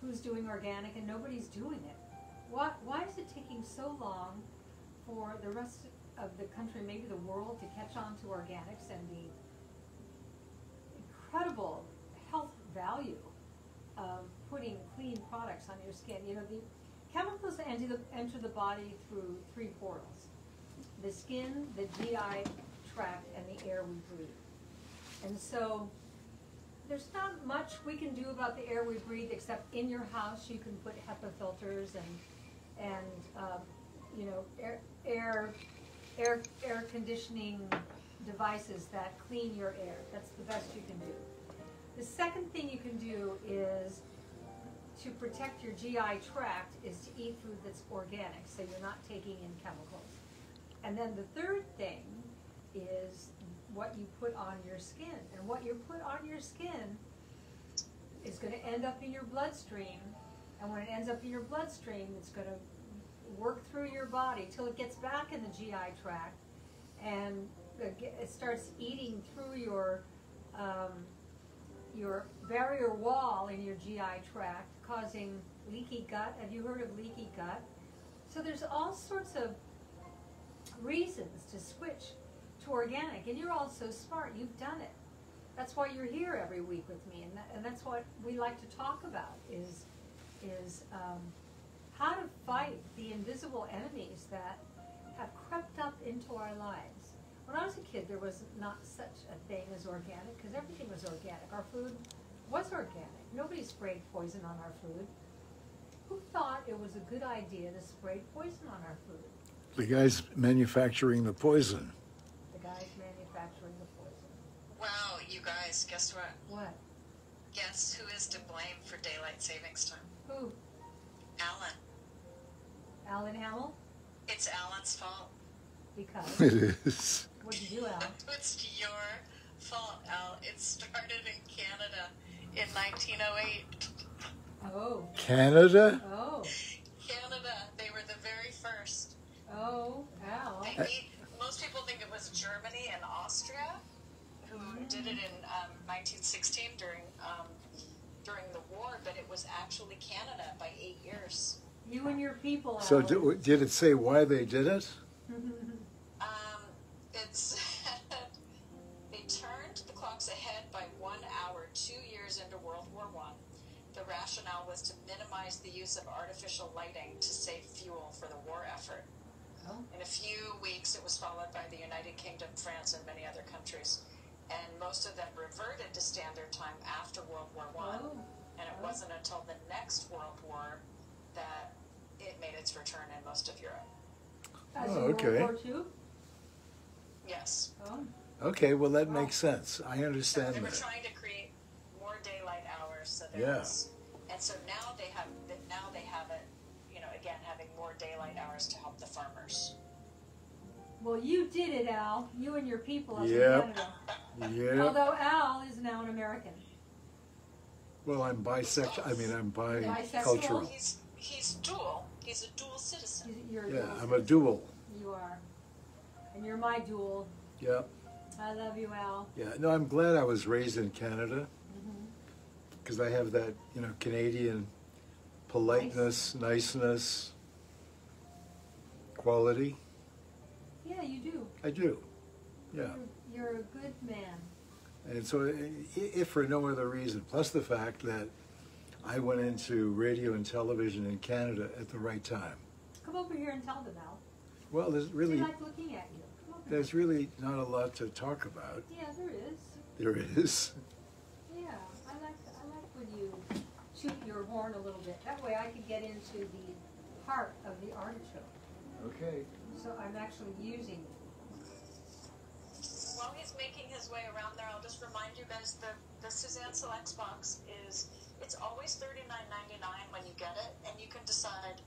Speaker 2: who's doing organic and nobody's doing it. Why, why is it taking so long for the rest of the country, maybe the world, to catch on to organics and the incredible health value of putting clean products on your skin? You know, the chemicals enter the, enter the body through three portals. The skin, the GI tract, and the air we breathe. And so, there's not much we can do about the air we breathe, except in your house, you can put HEPA filters and, and, um, you know, air, air, air, air conditioning devices that clean your air. That's the best you can do. The second thing you can do is to protect your GI tract is to eat food that's organic, so you're not taking in chemicals. And then the third thing is what you put on your skin. And what you put on your skin is going to end up in your bloodstream. And when it ends up in your bloodstream, it's going to work through your body till it gets back in the GI tract and it starts eating through your um, your barrier wall in your GI tract, causing leaky gut. Have you heard of leaky gut? So there's all sorts of reasons to switch to organic, and you're all so smart. You've done it. That's why you're here every week with me, and, that, and that's what we like to talk about is is um, how to fight the invisible enemies that have crept up into our lives. When I was a kid, there was not such a thing as organic because everything was organic. Our food was organic. Nobody sprayed poison on our food. Who thought it was a good idea to spray poison on our food?
Speaker 1: The guys manufacturing the poison.
Speaker 2: The guys manufacturing the poison.
Speaker 3: Wow, you guys, guess what?
Speaker 2: What?
Speaker 3: Guess who is to blame for daylight savings time?
Speaker 2: Who?
Speaker 3: Alan.
Speaker 2: Alan Hamel?
Speaker 3: It's Alan's fault.
Speaker 2: Because (laughs)
Speaker 1: It is.
Speaker 2: what did you do, Al? (laughs)
Speaker 3: It's your fault, Al. It started in Canada in 1908.
Speaker 2: Oh,
Speaker 1: Canada?
Speaker 2: oh,
Speaker 3: Canada, they were the very first.
Speaker 2: oh, Al.
Speaker 3: They beat, most people think it was Germany and Austria who did it in um, 1916 during um, during the war, but it was actually Canada by eight years.
Speaker 2: You and your people, Al.
Speaker 1: So did, did it say why they did it? (laughs)
Speaker 3: Um, it's (laughs) they turned the clocks ahead by one hour two years into World War One. The rationale was to minimize the use of artificial lighting to save fuel for the war effort.
Speaker 2: Oh.
Speaker 3: In a few weeks, it was followed by the United Kingdom, France, and many other countries. And most of them reverted to standard time after World War One.
Speaker 2: Oh.
Speaker 3: And it oh. wasn't until the next World War that it made its return in most of Europe.
Speaker 2: As
Speaker 1: Oh,
Speaker 2: in World
Speaker 1: okay.
Speaker 2: War Two?
Speaker 3: Yes.
Speaker 2: Oh,
Speaker 1: Okay, well that makes sense. I
Speaker 3: So
Speaker 1: understand
Speaker 3: they were
Speaker 1: that.
Speaker 3: trying to create more daylight hours. So there
Speaker 1: Yeah.
Speaker 3: was, and so now they have now they have it. You know, again having more daylight hours to help the farmers.
Speaker 2: well, you did it, Al. You and your people up in
Speaker 1: Yep.
Speaker 2: Canada.
Speaker 1: Yeah.
Speaker 2: Although Al is now an American.
Speaker 1: Well, I'm bisexual. I mean, I'm
Speaker 2: Bisexual?
Speaker 1: bicultural.
Speaker 3: He's he's dual. He's a dual citizen.
Speaker 2: You- You're
Speaker 1: Yeah,
Speaker 2: dual
Speaker 1: I'm a dual.
Speaker 2: You are. And you're my dual.
Speaker 1: Yep.
Speaker 2: I love you, Al.
Speaker 1: yeah. No, I'm glad I was raised in Canada
Speaker 2: hmm
Speaker 1: because I have that, you know, Canadian politeness, niceness, quality.
Speaker 2: Yeah, you do.
Speaker 1: I do. Yeah.
Speaker 2: You're, a good man.
Speaker 1: And so, if for no other reason, plus the fact that I went into radio and television in Canada at the right time.
Speaker 2: Come over here and tell them, Al.
Speaker 1: Well, there's
Speaker 2: They
Speaker 1: really,
Speaker 2: like looking at you.
Speaker 1: There's really not a lot to talk about.
Speaker 2: Yeah, there is.
Speaker 1: There is.
Speaker 2: Yeah, I like I like when you shoot your horn a little bit. That way I can get into the heart of the artichoke.
Speaker 1: Okay.
Speaker 2: So I'm actually using
Speaker 3: While he's making his way around there, I'll just remind you guys the the Suzanne Selects box is it's always thirty nine ninety nine when you get it, and you can decide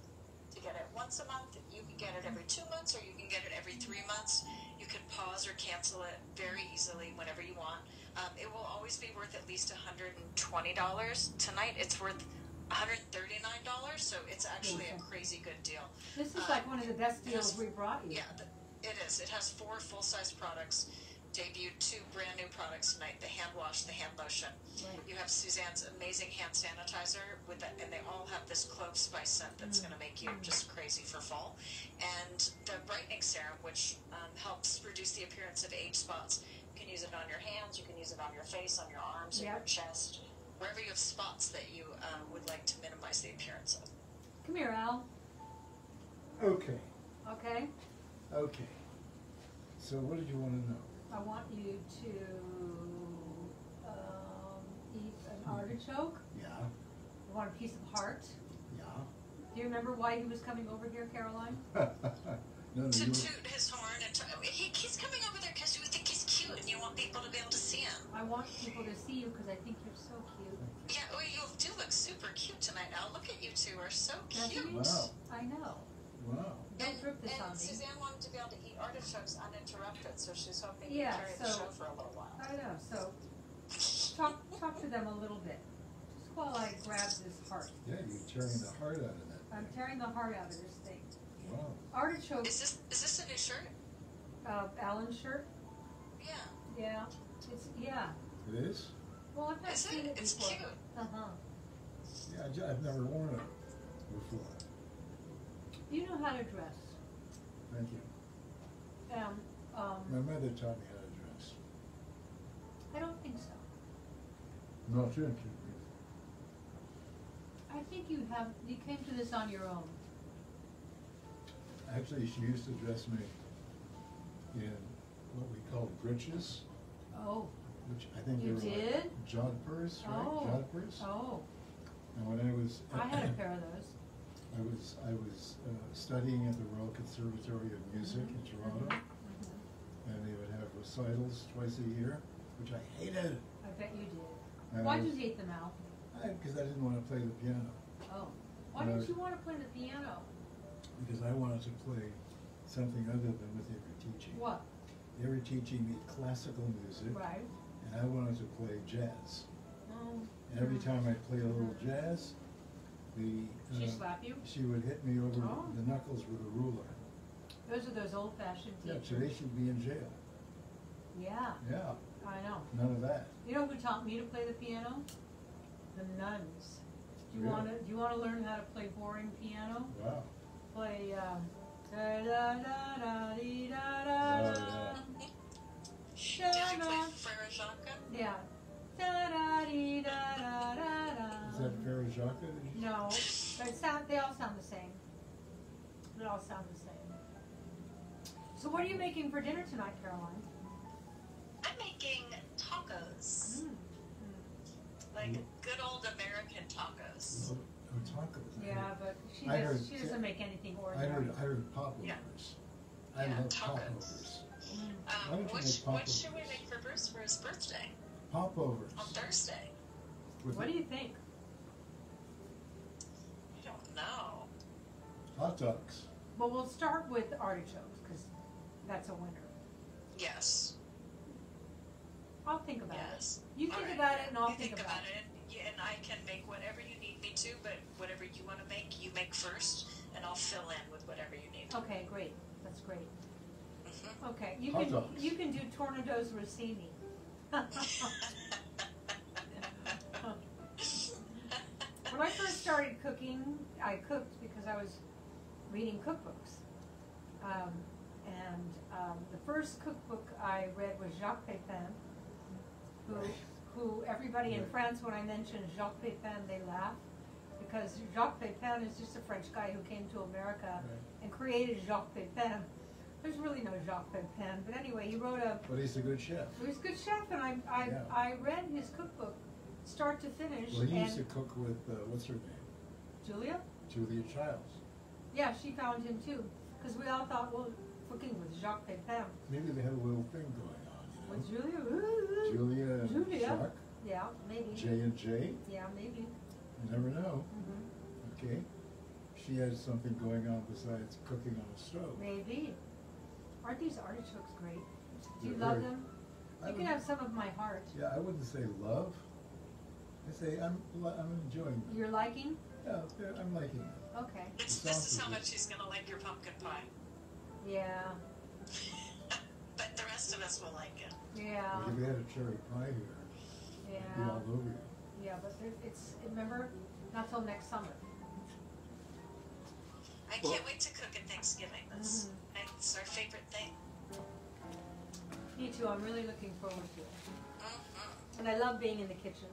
Speaker 3: to get it once a month. You can get it every two months, or you can get it every three months. You can pause or cancel it very easily whenever you want. Um, it will always be worth at least hundred and twenty dollars. Tonight, it's worth. $139, so it's actually a crazy good deal.
Speaker 2: This is like one of the best deals we brought you.
Speaker 3: Yeah, th- it is. It has four full size products. Debuted two brand new products tonight: the hand wash, the hand lotion.
Speaker 2: Right.
Speaker 3: You have Suzanne's amazing hand sanitizer with the, and they all have this clove spice scent that's going to make you just crazy for fall. And the brightening serum, which um, helps reduce the appearance of age spots. You can use it on your hands. You can use it on your face, on your arms, on your chest, wherever you have spots that you uh, would like to minimize the appearance of.
Speaker 2: Come here, Al.
Speaker 4: Okay,
Speaker 2: Okay.
Speaker 4: okay. So what did you want to know?
Speaker 2: I want you to um, eat an artichoke.
Speaker 4: Yeah,
Speaker 2: I want a piece of heart.
Speaker 4: yeah.
Speaker 2: Do you remember why he was coming over here, Caroline? (laughs)
Speaker 4: no, no,
Speaker 3: to
Speaker 4: you were,
Speaker 3: toot his horn and to, he, he's coming over there because you think he's cute. cute and you want people to be able to see him.
Speaker 2: I want people to see you because I think you're so cute.
Speaker 3: Yeah, well, you do look super cute tonight, Al. Look at you two are so
Speaker 2: Doesn't
Speaker 3: cute.
Speaker 2: he?
Speaker 1: Wow,
Speaker 2: I know.
Speaker 1: Wow.
Speaker 3: And, and. Suzanne wanted to be able to eat artichokes uninterrupted, so she's hoping
Speaker 2: Yeah,
Speaker 3: to carry the show for a little while.
Speaker 2: I know. So talk talk to them a little bit, just while I grab this heart.
Speaker 1: Yeah, you're tearing the heart out of that.
Speaker 2: I'm tearing the heart out of this thing.
Speaker 1: Wow.
Speaker 2: Artichoke,
Speaker 3: Is this is this a new shirt?
Speaker 2: uh, Alan's shirt.
Speaker 3: Yeah.
Speaker 2: Yeah, it's yeah.
Speaker 1: It is?
Speaker 2: Well, I've not
Speaker 3: Is
Speaker 2: seen
Speaker 3: it?
Speaker 2: it
Speaker 3: It's cute.
Speaker 2: Uh huh.
Speaker 1: Yeah, I've never worn it before.
Speaker 2: You know how to dress.
Speaker 1: Thank you.
Speaker 2: Um, um,
Speaker 1: My mother taught me how to dress.
Speaker 2: I don't think so.
Speaker 1: No, she didn't teach me.
Speaker 2: I think you have. You came to this on your own.
Speaker 1: Actually, she used to dress me in what we call breeches,
Speaker 2: Oh.
Speaker 1: which I think they
Speaker 2: You
Speaker 1: were
Speaker 2: did?
Speaker 1: like jodhpurs, right?
Speaker 2: Oh.
Speaker 1: Jodhpurs.
Speaker 2: Oh.
Speaker 1: And when I was.
Speaker 2: I had a (coughs) pair of those.
Speaker 1: I was, I was uh, studying at the Royal Conservatory of Music in Toronto,
Speaker 2: Mhm.
Speaker 1: and they would have recitals twice a year, which I hated.
Speaker 2: I bet you did.
Speaker 1: And
Speaker 2: Why
Speaker 1: did
Speaker 2: you hate them out?
Speaker 1: Because I, didn't want to play the piano,
Speaker 2: Oh. Why didn't you want to play the piano?
Speaker 1: because I wanted to play something other than what they were teaching.
Speaker 2: What?
Speaker 1: They were teaching me classical music,
Speaker 2: Right.
Speaker 1: and I wanted to play jazz.
Speaker 2: Oh.
Speaker 1: And every time I played a little jazz, the
Speaker 2: She
Speaker 1: uh,
Speaker 2: slap you?
Speaker 1: she would hit me over
Speaker 2: Oh.
Speaker 1: the knuckles with a ruler.
Speaker 2: Those are those old fashioned
Speaker 1: Yeah,
Speaker 2: teachers.
Speaker 1: so they should be in jail.
Speaker 2: Yeah,
Speaker 1: Yeah,
Speaker 2: I know.
Speaker 1: none of that.
Speaker 2: You know who taught me to play the piano? The nuns. Do you
Speaker 1: Really?
Speaker 2: wanna do you wanna learn how to play boring piano?
Speaker 1: Wow.
Speaker 2: Play um da da da da dee da da
Speaker 1: Oh,
Speaker 2: da.
Speaker 3: Did you play Frere Jacques?
Speaker 2: Yeah. Da da dee da da da da.
Speaker 1: Is that Frere Jacques? did you-
Speaker 2: No, but it sound, they all sound the same. They all sound the same. So what are you making for dinner tonight, Caroline?
Speaker 3: I'm making tacos,
Speaker 2: Mm.
Speaker 3: like good old American tacos.
Speaker 1: Oh, oh, tacos.
Speaker 2: Yeah,
Speaker 1: heard-
Speaker 2: but she does,
Speaker 1: heard-
Speaker 2: she doesn't make anything ordinary.
Speaker 1: I
Speaker 2: ordinary.
Speaker 1: heard, I heard popovers.
Speaker 3: Yeah.
Speaker 1: I
Speaker 3: Yeah,
Speaker 1: love
Speaker 3: tacos.
Speaker 1: popovers.
Speaker 2: Mm.
Speaker 1: Why
Speaker 3: Um,
Speaker 1: don't you
Speaker 3: which
Speaker 1: make
Speaker 3: what
Speaker 1: popovers?
Speaker 3: should we make for Bruce for his birthday
Speaker 1: Popovers.
Speaker 3: on Thursday?
Speaker 1: with
Speaker 2: What do you think?
Speaker 3: I don't know.
Speaker 1: Hot dogs.
Speaker 2: Well, we'll start with artichokes, cause that's a winner.
Speaker 3: Yes.
Speaker 2: I'll think about it.
Speaker 3: Yes.
Speaker 2: You
Speaker 3: All
Speaker 2: think
Speaker 3: right,
Speaker 2: about it and I'll
Speaker 3: you
Speaker 2: think about
Speaker 3: it. Yeah, and I can make whatever you need me to, but whatever you want to make, you make first, and I'll fill in with whatever you need.
Speaker 2: Okay, great, that's great.
Speaker 3: Mhm.
Speaker 2: Okay, you
Speaker 1: Hot
Speaker 2: can,
Speaker 1: dogs.
Speaker 2: you can do tournedos rossini. (laughs) (laughs) When I first started cooking, I cooked because I was reading cookbooks. Um, and um, the first cookbook I read was Jacques Pepin, who, who everybody in France, when I mention Jacques Pepin, they laugh because Jacques Pepin is just a French guy who came to America
Speaker 1: Right.
Speaker 2: and created Jacques Pepin. There's really no Jacques Pepin, but anyway, he wrote a
Speaker 1: But he's a good chef.
Speaker 2: he was a good chef, and I I,
Speaker 1: Yeah.
Speaker 2: I read his cookbook, start to finish,
Speaker 1: Well, he used to cook with, uh, what's her name?
Speaker 2: Julia,
Speaker 1: Julia Childs.
Speaker 2: yeah, she found him too, because we all thought, well, cooking with Jacques Pepin,
Speaker 1: Maybe they had a little thing going on,
Speaker 2: with
Speaker 1: you know?
Speaker 2: Julia, ooh,
Speaker 1: Julia and
Speaker 2: Julia.
Speaker 1: Jacques,
Speaker 2: yeah, maybe,
Speaker 1: J and J,
Speaker 2: yeah, maybe,
Speaker 1: you never know,
Speaker 2: hmm
Speaker 1: okay? She has something going on besides cooking on a stove.
Speaker 2: maybe. Aren't these artichokes great? Do you
Speaker 1: They're
Speaker 2: love
Speaker 1: very-
Speaker 2: them?
Speaker 1: I
Speaker 2: You can have some of my heart.
Speaker 1: Yeah, I wouldn't say love. I say I'm, I'm enjoying them.
Speaker 2: You're liking?
Speaker 1: Yeah, they're- I'm liking it.
Speaker 2: Okay,
Speaker 3: It's,
Speaker 1: It
Speaker 3: this
Speaker 1: sounds
Speaker 3: is how much she's gonna like your pumpkin pie.
Speaker 2: yeah, (laughs)
Speaker 3: but the rest of us will like it.
Speaker 2: yeah,
Speaker 1: If we had a cherry pie here, it'd be
Speaker 2: yeah,
Speaker 1: all over you.
Speaker 2: yeah, but there- it's, remember, not till next summer.
Speaker 3: I
Speaker 5: Well-
Speaker 3: can't wait to cook at Thanksgiving. That's
Speaker 2: Mm-hmm.
Speaker 3: it's our favorite thing.
Speaker 2: Me too, I'm really looking forward to it.
Speaker 3: Mhm.
Speaker 2: And I love being in the kitchen.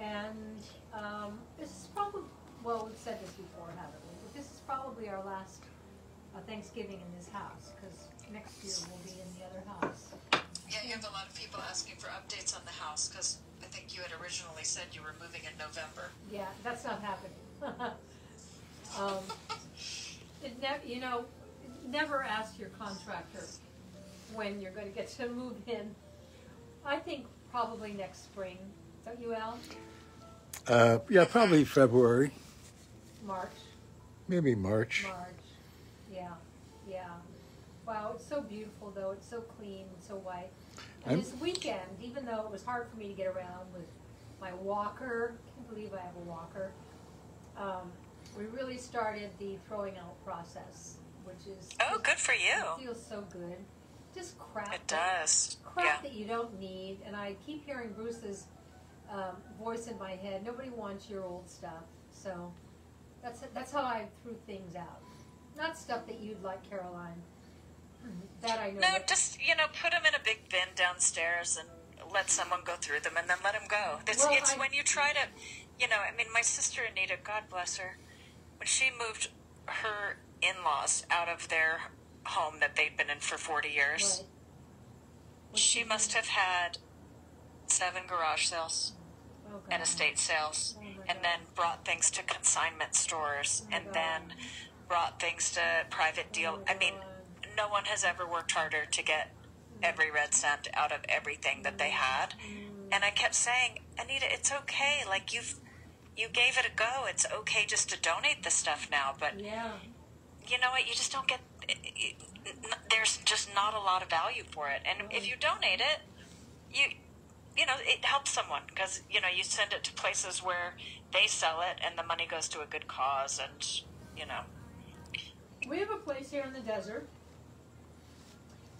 Speaker 2: And um, this is probably, well, we've said this before, haven't we? But this is probably our last uh, Thanksgiving in this house, because next year we'll be in the other house.
Speaker 3: Yeah, you have a lot of people asking for updates on the house because I think you had originally said you were moving in November.
Speaker 2: Yeah, that's not happening. (laughs) um, it never, you know, never ask your contractor when you're going to get to move in. I think probably next spring. Don't you, Al?
Speaker 1: Uh, yeah, probably February,
Speaker 2: March.
Speaker 1: maybe March.
Speaker 2: March. Yeah, yeah. Wow, it's so beautiful though. It's so clean and so white. And
Speaker 1: I'm-
Speaker 2: this weekend, even though it was hard for me to get around with my walker, can't believe I have a walker. Um, we really started the throwing out process, which is
Speaker 3: Oh, good for
Speaker 2: It
Speaker 3: you.
Speaker 2: feels so good. Just crap.
Speaker 3: It
Speaker 2: that-
Speaker 3: does.
Speaker 2: Crap
Speaker 3: Yeah.
Speaker 2: that you don't need, and I keep hearing Bruce's um, voice in my head. Nobody wants your old stuff, so that's that's how I threw things out. Not stuff that you'd like, Caroline. That I know.
Speaker 3: No, just you know, put them in a big bin downstairs and let someone go through them, and then let them go. It's
Speaker 2: Well,
Speaker 3: it's
Speaker 2: I-
Speaker 3: when you try to, you know. I mean, my sister Anita, God bless her, when she moved her in-laws out of their home that they'd been in for forty years,
Speaker 2: Right.
Speaker 3: She must have had seven garage sales
Speaker 2: oh,
Speaker 3: and estate sales,
Speaker 2: Oh,
Speaker 3: and then brought things to consignment stores,
Speaker 2: Oh,
Speaker 3: and
Speaker 2: God.
Speaker 3: then brought things to private deal.
Speaker 2: Oh,
Speaker 3: I mean, no one has ever worked harder to get every red cent out of everything that they had.
Speaker 2: Mm.
Speaker 3: And I kept saying, Anita, it's okay. Like you've you gave it a go. It's okay just to donate the stuff now. But
Speaker 2: Yeah.
Speaker 3: you know what? You just don't get. There's just not a lot of value for it. And if you donate it, you you know it helps someone because you know you send it to places where they sell it and the money goes to a good cause and you know
Speaker 2: We have a place here in the desert.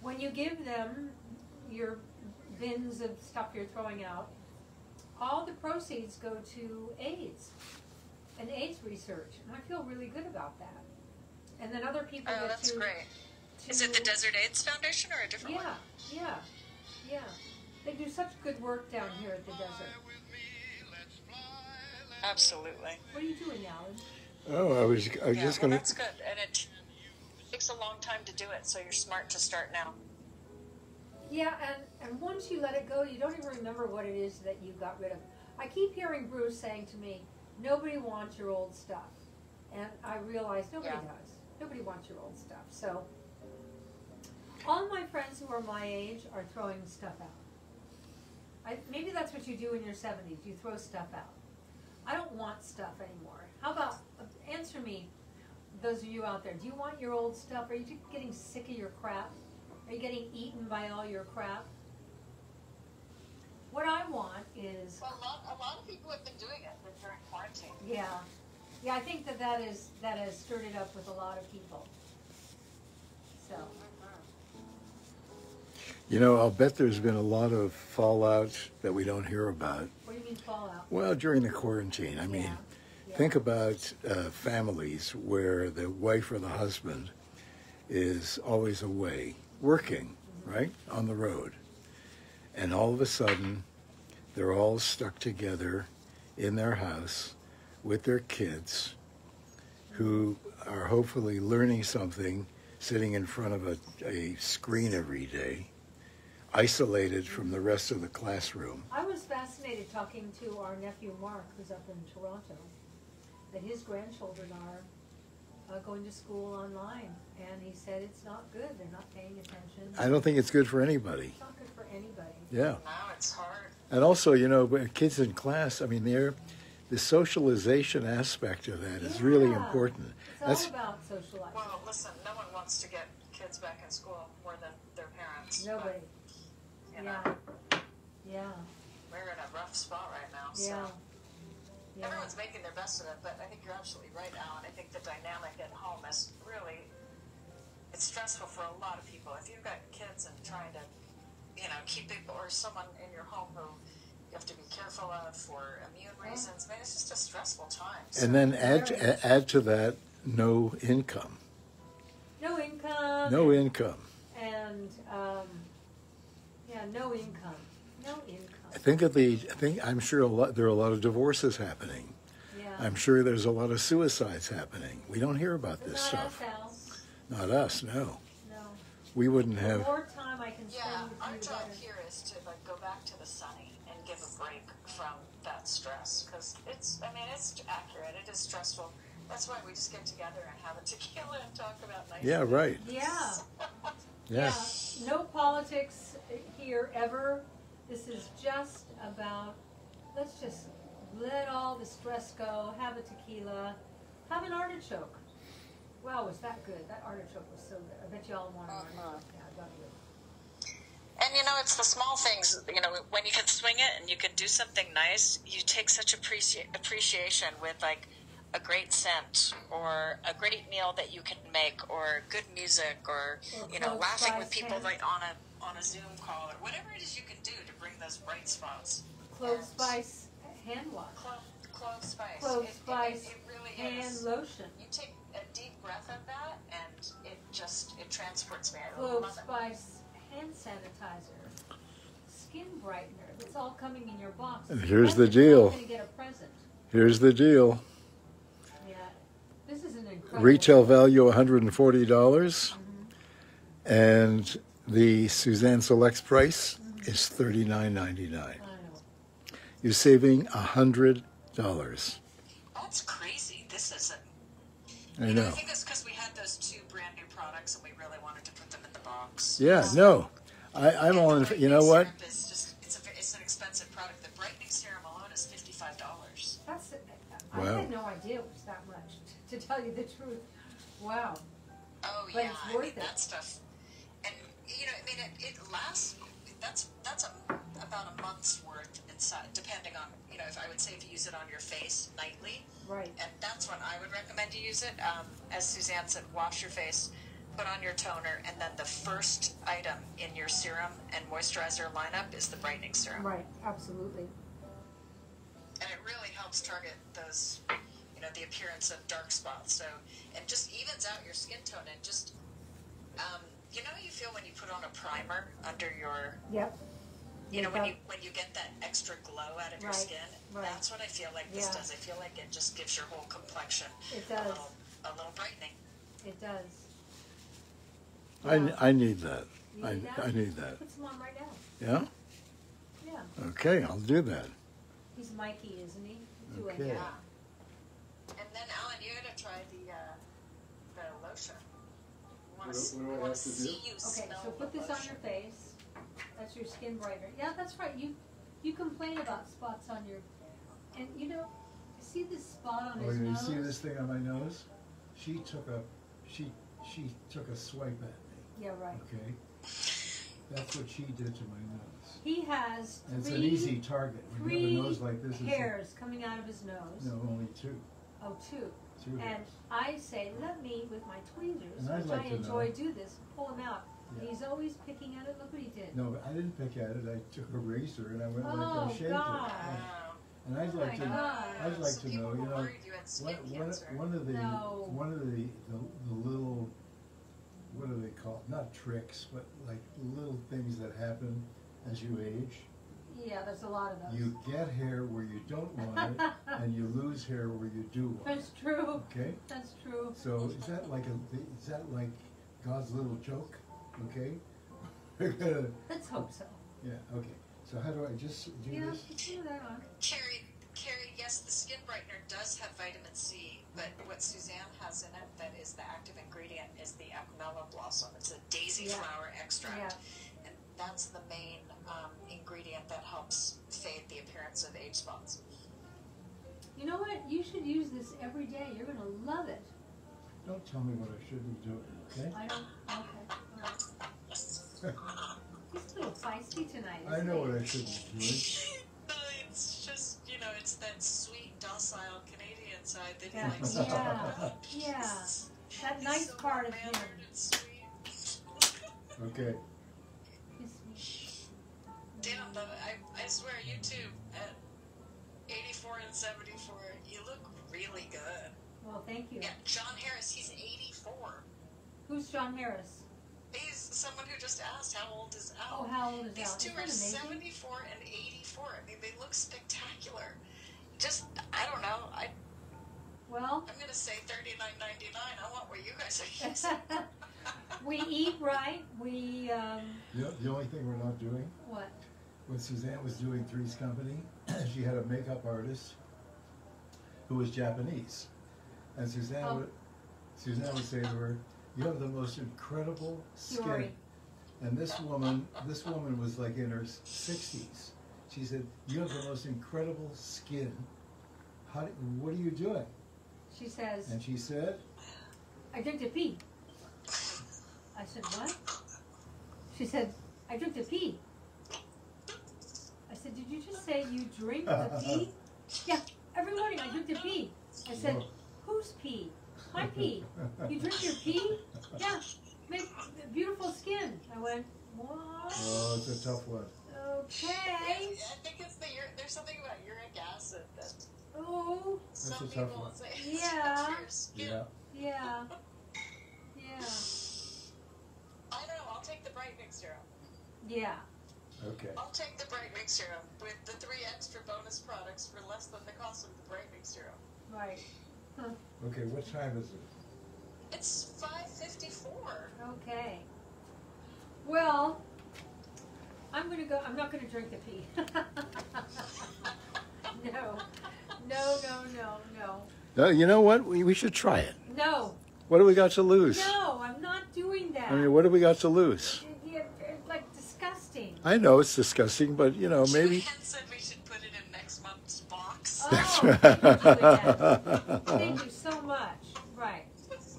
Speaker 2: When you give them your bins of stuff you're throwing out, all the proceeds go to AIDS and AIDS research, and I feel really good about that. And then other people
Speaker 3: Oh,
Speaker 2: get
Speaker 3: that's
Speaker 2: to,
Speaker 3: great.
Speaker 2: to
Speaker 3: Is it the Desert AIDS Foundation or a different
Speaker 2: Yeah,
Speaker 3: one?
Speaker 2: yeah, yeah. They do such good work down here at the desert.
Speaker 3: Absolutely.
Speaker 2: What are you doing, Alan?
Speaker 1: Oh, I was I was
Speaker 3: yeah,
Speaker 1: just
Speaker 3: well,
Speaker 1: gonna.
Speaker 3: that's good, and it takes a long time to do it, so you're smart to start now.
Speaker 2: Yeah, and, and once you let it go, you don't even remember what it is that you got rid of. I keep hearing Bruce saying to me, nobody wants your old stuff. And I realize nobody
Speaker 3: Yeah.
Speaker 2: does. Nobody wants your old stuff. So, all my friends who are my age are throwing stuff out. I, maybe that's what you do in your 70s. You throw stuff out. I don't want stuff anymore. How about, answer me, those of you out there. Do you want your old stuff? Are you just getting sick of your crap? Are you getting eaten by all your crap? What I want is,
Speaker 3: Well, a lot, a lot of people have been doing it during quarantine.
Speaker 2: yeah, yeah. I think that that is that has stirred it up with a lot of people. So
Speaker 1: You know, I'll bet there's been a lot of fallout that we don't hear about.
Speaker 2: what do you mean fallout?
Speaker 1: Well, during the quarantine, I mean,
Speaker 2: Yeah, yeah.
Speaker 1: think about uh, families where the wife or the husband is always away working, right, on the road. And all of a sudden, they're all stuck together in their house with their kids who are hopefully learning something sitting in front of a, a screen every day, isolated from the rest of the classroom.
Speaker 2: I was fascinated talking to our nephew Mark, who's up in Toronto, that his grandchildren are uh, going to school online, and he said it's not good. They're not paying attention.
Speaker 1: I don't think it's good for anybody.
Speaker 2: It's not good for anybody.
Speaker 1: Yeah.
Speaker 3: Now it's hard.
Speaker 1: And also, you know, kids in class, I mean, they're, the socialization aspect of that is really important.
Speaker 2: It's all
Speaker 1: That's,
Speaker 2: about socializing.
Speaker 3: Well, listen, no one wants to get kids back in school more than their parents.
Speaker 2: Nobody.
Speaker 3: But, you know,
Speaker 2: Yeah. Yeah.
Speaker 3: we're in a rough spot right now. So.
Speaker 2: Yeah. Yeah.
Speaker 3: Everyone's making their best of it, but I think you're absolutely right, Alan. I think the dynamic at home is really it's stressful for a lot of people. If you've got kids and trying to, you know, keep people or someone in your home who you have to be careful of for immune reasons, I man, it's just a stressful time. So-
Speaker 1: and then add,
Speaker 2: Very.
Speaker 1: add to that no income.
Speaker 2: No income.
Speaker 1: No income.
Speaker 2: And um, yeah, no income. No income.
Speaker 1: I think of the, I think, I'm sure a lot, there are a lot of divorces happening.
Speaker 2: Yeah.
Speaker 1: I'm sure there's a lot of suicides happening. We don't hear about
Speaker 2: But
Speaker 1: this
Speaker 2: not
Speaker 1: stuff.
Speaker 2: us, Al.
Speaker 1: Not us, no.
Speaker 2: No.
Speaker 1: We wouldn't
Speaker 2: The
Speaker 1: have,
Speaker 2: more time I can spend
Speaker 3: Yeah,
Speaker 2: with
Speaker 3: our
Speaker 2: you, the
Speaker 3: job
Speaker 2: better.
Speaker 3: here is to like go back to the sunny and give a break from that stress because it's. I mean, it's accurate. It is stressful. That's why we just get together and have a tequila and talk about nice.
Speaker 1: yeah, right.
Speaker 2: Yeah. (laughs)
Speaker 1: Yeah.
Speaker 2: Yeah, no politics here ever. This is just about, let's just let all the stress go, have a tequila, have an artichoke. Wow, was that good? That artichoke was so good. I bet y'all want an
Speaker 3: Uh-huh.
Speaker 2: artichoke. Yeah, I love it.
Speaker 3: And you know, it's the small things. You know, when you can swing it and you can do something nice, you take such appreci- appreciation with like a great scent or a great meal that you can make or good music or,
Speaker 2: Or
Speaker 3: you know laughing with people like on a on a Zoom call or whatever it is you can do to bring those bright spots.
Speaker 2: Clove
Speaker 3: And
Speaker 2: spice hand wash,
Speaker 3: Clove, clove spice.
Speaker 2: clove
Speaker 3: It- it-
Speaker 2: spice
Speaker 3: It, really
Speaker 2: hand
Speaker 3: is.
Speaker 2: lotion,
Speaker 3: You take a deep breath of that, and it just it transports me. I
Speaker 2: clove spice hand sanitizer, skin brightener. It's all coming in your box.
Speaker 1: Here's
Speaker 2: That's
Speaker 1: the deal.
Speaker 2: get a present.
Speaker 1: Here's the deal.
Speaker 2: Yeah, this is an incredible.
Speaker 1: Retail value $140 mm-hmm. and the Suzanne Selects price mm-hmm. is $39.99.
Speaker 2: I.
Speaker 1: You're saving $100.
Speaker 3: That's crazy. This isn't.
Speaker 1: I
Speaker 3: know, I think it's because we had those two brand new products and we really wanted to put them in the box.
Speaker 1: Yeah, no. I, I'm
Speaker 3: And
Speaker 1: all in, you know what?
Speaker 3: Serum is just, it's, a, ve- it's an expensive product. The brightening serum alone is $55.
Speaker 2: I had no idea it was that much, to tell you the truth. Wow.
Speaker 3: Oh,
Speaker 2: But
Speaker 3: yeah.
Speaker 2: it's
Speaker 3: I mean,
Speaker 2: it.
Speaker 3: that stuff. And, you know, I mean, it, it lasts, that's, that's a, about a month's worth inside, depending on, you know, if I would say if you use it on your face nightly.
Speaker 2: Right.
Speaker 3: And that's when I would recommend you use it. Um, as Suzanne said, wash your face, put on your toner, and then the first item in your serum and moisturizer lineup is the brightening serum.
Speaker 2: Right, absolutely.
Speaker 3: And it really helps target those, know, the appearance of dark spots. So, and just evens out your skin tone and just, um, you know, how you feel when you put on a primer under your,
Speaker 2: Yep.
Speaker 3: you know, when you when you get that extra glow out of your skin.
Speaker 2: right.
Speaker 3: That's what I feel like this
Speaker 2: Yeah.
Speaker 3: does. I feel like it just gives your whole complexion
Speaker 2: It
Speaker 3: a
Speaker 2: does.
Speaker 3: little a little brightening.
Speaker 2: It does.
Speaker 1: I, I need that.
Speaker 2: You
Speaker 1: I,
Speaker 2: need that?
Speaker 1: I need that.
Speaker 2: Put some on right now.
Speaker 1: Yeah?
Speaker 2: Yeah.
Speaker 1: Okay, I'll do that.
Speaker 2: He's Mikey, isn't he? Doing
Speaker 1: Okay.
Speaker 2: that.
Speaker 3: And then Alan, you gotta try the uh, the lotion. We want
Speaker 4: What
Speaker 3: to
Speaker 4: do- what do I
Speaker 3: we want
Speaker 4: to
Speaker 3: to
Speaker 4: do?
Speaker 3: see you
Speaker 2: Okay,
Speaker 3: smell
Speaker 2: so put
Speaker 3: the
Speaker 2: this on
Speaker 3: lotion.
Speaker 2: your face. That's your skin brightener. Yeah, that's right. You you complain about spots on your, and you know, you see this spot on
Speaker 4: Oh,
Speaker 2: his
Speaker 4: you
Speaker 2: nose?
Speaker 4: see this thing on my nose? She took a, she, she took a swipe at me.
Speaker 2: Yeah, right.
Speaker 4: me, okay? That's what she did to my nose.
Speaker 2: He has
Speaker 4: And it's an easy target. When you
Speaker 2: three
Speaker 4: have a nose like this, it's. a-
Speaker 2: hairs coming out of his nose.
Speaker 4: No, only two,
Speaker 2: Oh, two.
Speaker 4: two
Speaker 2: And
Speaker 4: hairs.
Speaker 2: I say, let me, with my tweezers,
Speaker 4: And I'd
Speaker 2: which
Speaker 4: like
Speaker 2: I
Speaker 4: to
Speaker 2: enjoy,
Speaker 4: know-
Speaker 2: do this, pull him out. And
Speaker 4: Yeah.
Speaker 2: he's always picking at it. Look what he did.
Speaker 4: No, but I didn't pick at it. I took a razor and I went like
Speaker 2: Oh,
Speaker 4: I shaved
Speaker 2: God.
Speaker 4: it.
Speaker 3: Oh.
Speaker 4: And I'd
Speaker 2: Oh
Speaker 4: like
Speaker 2: my
Speaker 4: to,
Speaker 2: God.
Speaker 4: I'd like
Speaker 3: So
Speaker 4: to know, you
Speaker 3: were
Speaker 4: know,
Speaker 3: worried you had skin
Speaker 4: One, one,
Speaker 3: cancer.
Speaker 4: one of the
Speaker 2: No.
Speaker 4: one of the, the the little what do they call it? not tricks but like little things that happen as you age
Speaker 2: Yeah, there's a lot of those.
Speaker 4: you get hair where you don't want it (laughs) and you lose hair where you do want
Speaker 2: That's
Speaker 4: it
Speaker 2: true.
Speaker 4: okay
Speaker 2: That's true.
Speaker 4: so is that like a is that like God's little joke okay (laughs)
Speaker 2: Let's hope so.
Speaker 4: yeah okay so how do I just do
Speaker 2: Yeah,
Speaker 4: this
Speaker 2: continue that on.
Speaker 3: Carrie, Carrie, yes, the skin brightener does have vitamin C, but what Suzanne has in it that is the active ingredient is the Acmella blossom. It's a daisy
Speaker 2: Yeah.
Speaker 3: flower extract.
Speaker 2: Yeah.
Speaker 3: And that's the main um, ingredient that helps fade the appearance of age spots.
Speaker 2: You know what? You should use this every day. You're gonna love it.
Speaker 4: don't tell me what I shouldn't be doing okay
Speaker 2: I don't. Okay. All right. He's a little feisty tonight.
Speaker 4: I know
Speaker 2: he?
Speaker 4: what I shouldn't be doing (laughs)
Speaker 3: No, it's just, you know, it's that sweet, docile Canadian side that he
Speaker 2: Yeah.
Speaker 3: likes to
Speaker 2: Yeah.
Speaker 3: talk (laughs) about.
Speaker 2: Yeah. That
Speaker 3: he's
Speaker 2: nice
Speaker 3: so
Speaker 2: part of him.
Speaker 3: mannered and sweet. (laughs)
Speaker 4: okay
Speaker 2: Kiss me.
Speaker 3: Damn, but I, I swear, you two at 84 and 74, you look really good.
Speaker 2: Well, thank you.
Speaker 3: Yeah, John Harris, he's 84.
Speaker 2: Who's John Harris?
Speaker 3: He's someone who just asked how old is Al.
Speaker 2: Oh, how old is
Speaker 3: These
Speaker 2: Al?
Speaker 3: two
Speaker 2: Isn't
Speaker 3: are 74 and 84. I mean, they look spectacular. Just, I don't know. I,
Speaker 2: Well,
Speaker 3: I'm going to say 39.99. I want what you guys are (laughs) using.
Speaker 2: we eat right. We um,
Speaker 4: the, the only thing we're not doing
Speaker 2: what?
Speaker 4: When Suzanne was doing Three's Company, (clears throat) she had a makeup artist who was Japanese. And Suzanne
Speaker 2: Oh.
Speaker 4: would Suzanne would say to her, You have the most incredible skin. And this woman, this woman was like in her sixties. She said, "You have the most incredible skin. How? Do, what are you doing?"
Speaker 2: She says,
Speaker 4: And she said,
Speaker 2: I drink to pee. I said, what? She said, I drink to pee. I said, did you just say you drink the uh-huh. pee? Yeah, every morning I drink the pee. I said, whose pee? My pee. You drink your pee? Yeah, make beautiful skin. I went, what?
Speaker 4: "Oh, it's a tough one."
Speaker 2: Okay.
Speaker 3: I think it's the there's something about uric acid that
Speaker 2: Oh,
Speaker 3: some
Speaker 4: a tough
Speaker 3: people
Speaker 4: one.
Speaker 3: say. (laughs)
Speaker 2: Yeah.
Speaker 3: Your skin.
Speaker 4: Yeah.
Speaker 2: yeah. Yeah.
Speaker 3: I don't know. I'll take the Brightening Serum.
Speaker 2: Yeah.
Speaker 4: Okay.
Speaker 3: I'll take the Brightening Serum with the three extra bonus products for less than the cost of the Brightening Serum.
Speaker 2: Right.
Speaker 4: Okay. What time is it?
Speaker 3: It's five fifty four.
Speaker 2: Okay. Well, I'm gonna go, I'm not gonna drink the pee. (laughs) No, no, no, no, no,
Speaker 1: No, you know what? We, we should try it.
Speaker 2: no,
Speaker 1: What do we got to lose?
Speaker 2: no, I'm not doing that.
Speaker 1: I mean, what do we got to lose?
Speaker 2: You- you- It's like disgusting.
Speaker 1: I know it's disgusting, but you know, maybe.
Speaker 3: Ken said we should put it in next month's box.
Speaker 2: Oh,
Speaker 1: That's
Speaker 2: thank you, Thank you so much. Right,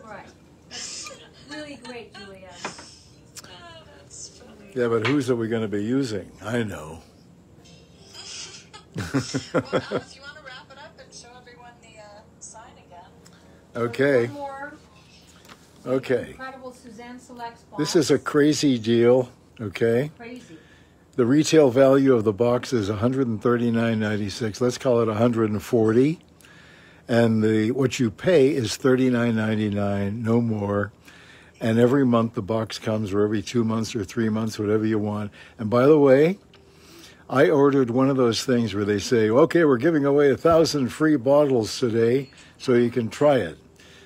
Speaker 2: right. That's really great, Julianne.
Speaker 3: Oh, that's funny.
Speaker 1: Yeah, but whose are we going to be using? I know. (laughs)
Speaker 3: well, now if you want to wrap it up and show everyone the uh, sign again.
Speaker 1: Okay.
Speaker 2: One more
Speaker 1: Okay.
Speaker 2: incredible Suzanne Selects box.
Speaker 1: This is a crazy deal. Okay.
Speaker 2: Crazy.
Speaker 1: The retail value of the box is 139.96. Let's call it 140. And the what you pay is 39.99, no more. And every month the box comes, or every two months or three months, whatever you want. And by the way, I ordered one of those things where they say, "Okay, we're giving away a thousand free bottles today, so you can try it."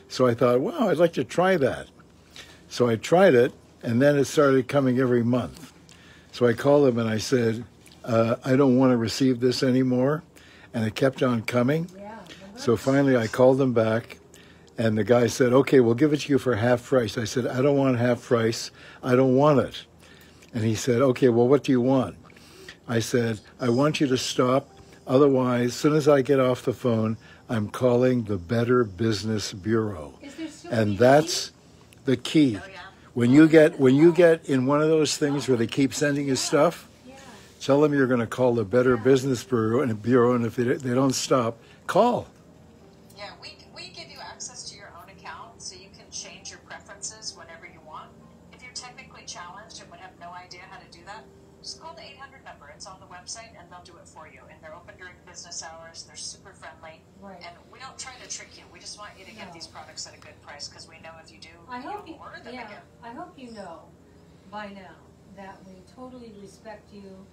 Speaker 1: So I thought, "Wow, I'd like to try that." So I tried it, and then it started coming every month. So I called them and I said, uh, I don't want to receive this anymore. And it kept on coming.
Speaker 2: Yeah.
Speaker 1: So finally I called them back and the guy said, okay, we'll give it to you for half price. I said, I don't want half price. I don't want it. And he said, okay, well, what do you want? I said, I want you to stop. Otherwise, as soon as I get off the phone, I'm calling the Better Business Bureau. And that's the key.
Speaker 3: Oh, yeah.
Speaker 1: When you get when you get in one of those things where they keep sending you stuff, tell them you're going to call the Better Business Bureau and Bureau, and if they, they don't stop, call.
Speaker 3: Yeah, we, we give you access to your own account so you can change your preferences whenever you want. If you're technically challenged and would have no idea how to do that, just call the 800 number. It's on the website and they'll do it for you. And they're open during business hours. They're super friendly.
Speaker 2: Right.
Speaker 3: And we don't try to trick you. We just want you to get
Speaker 2: No.
Speaker 3: these products at a good price because we know if you do,
Speaker 2: I hope you,
Speaker 3: you'll order them
Speaker 2: yeah,
Speaker 3: again.
Speaker 2: I hope you know by now that we totally respect you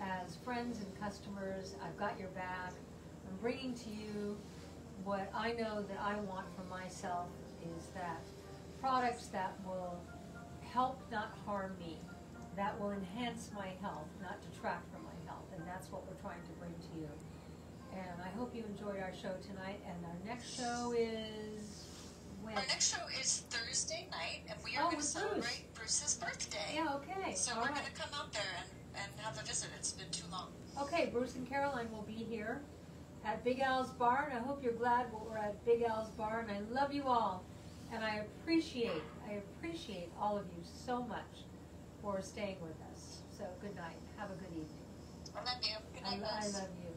Speaker 2: as friends and customers. I've got your back. I'm bringing to you what I know that I want for myself is that products that will help, not harm me, that will enhance my health, not detract from my health, and that's what we're trying to bring to you. And I hope you enjoyed our show tonight, and our next show is when?
Speaker 3: Our next show is Thursday night, and we are
Speaker 2: Oh,
Speaker 3: going to
Speaker 2: with Bruce.
Speaker 3: celebrate Bruce's birthday.
Speaker 2: Yeah, okay,
Speaker 3: So
Speaker 2: all
Speaker 3: we're
Speaker 2: right.
Speaker 3: going to come out there and, and have a visit. It's been too long.
Speaker 2: Okay, Bruce and Caroline will be here at Big Al's Bar, and I hope you're glad we're at Big Al's Bar, and I love you all. And I appreciate, I appreciate all of you so much for staying with us. So good night. Have a good evening.
Speaker 3: I love you. Good night,
Speaker 2: I
Speaker 3: guys.
Speaker 2: love you.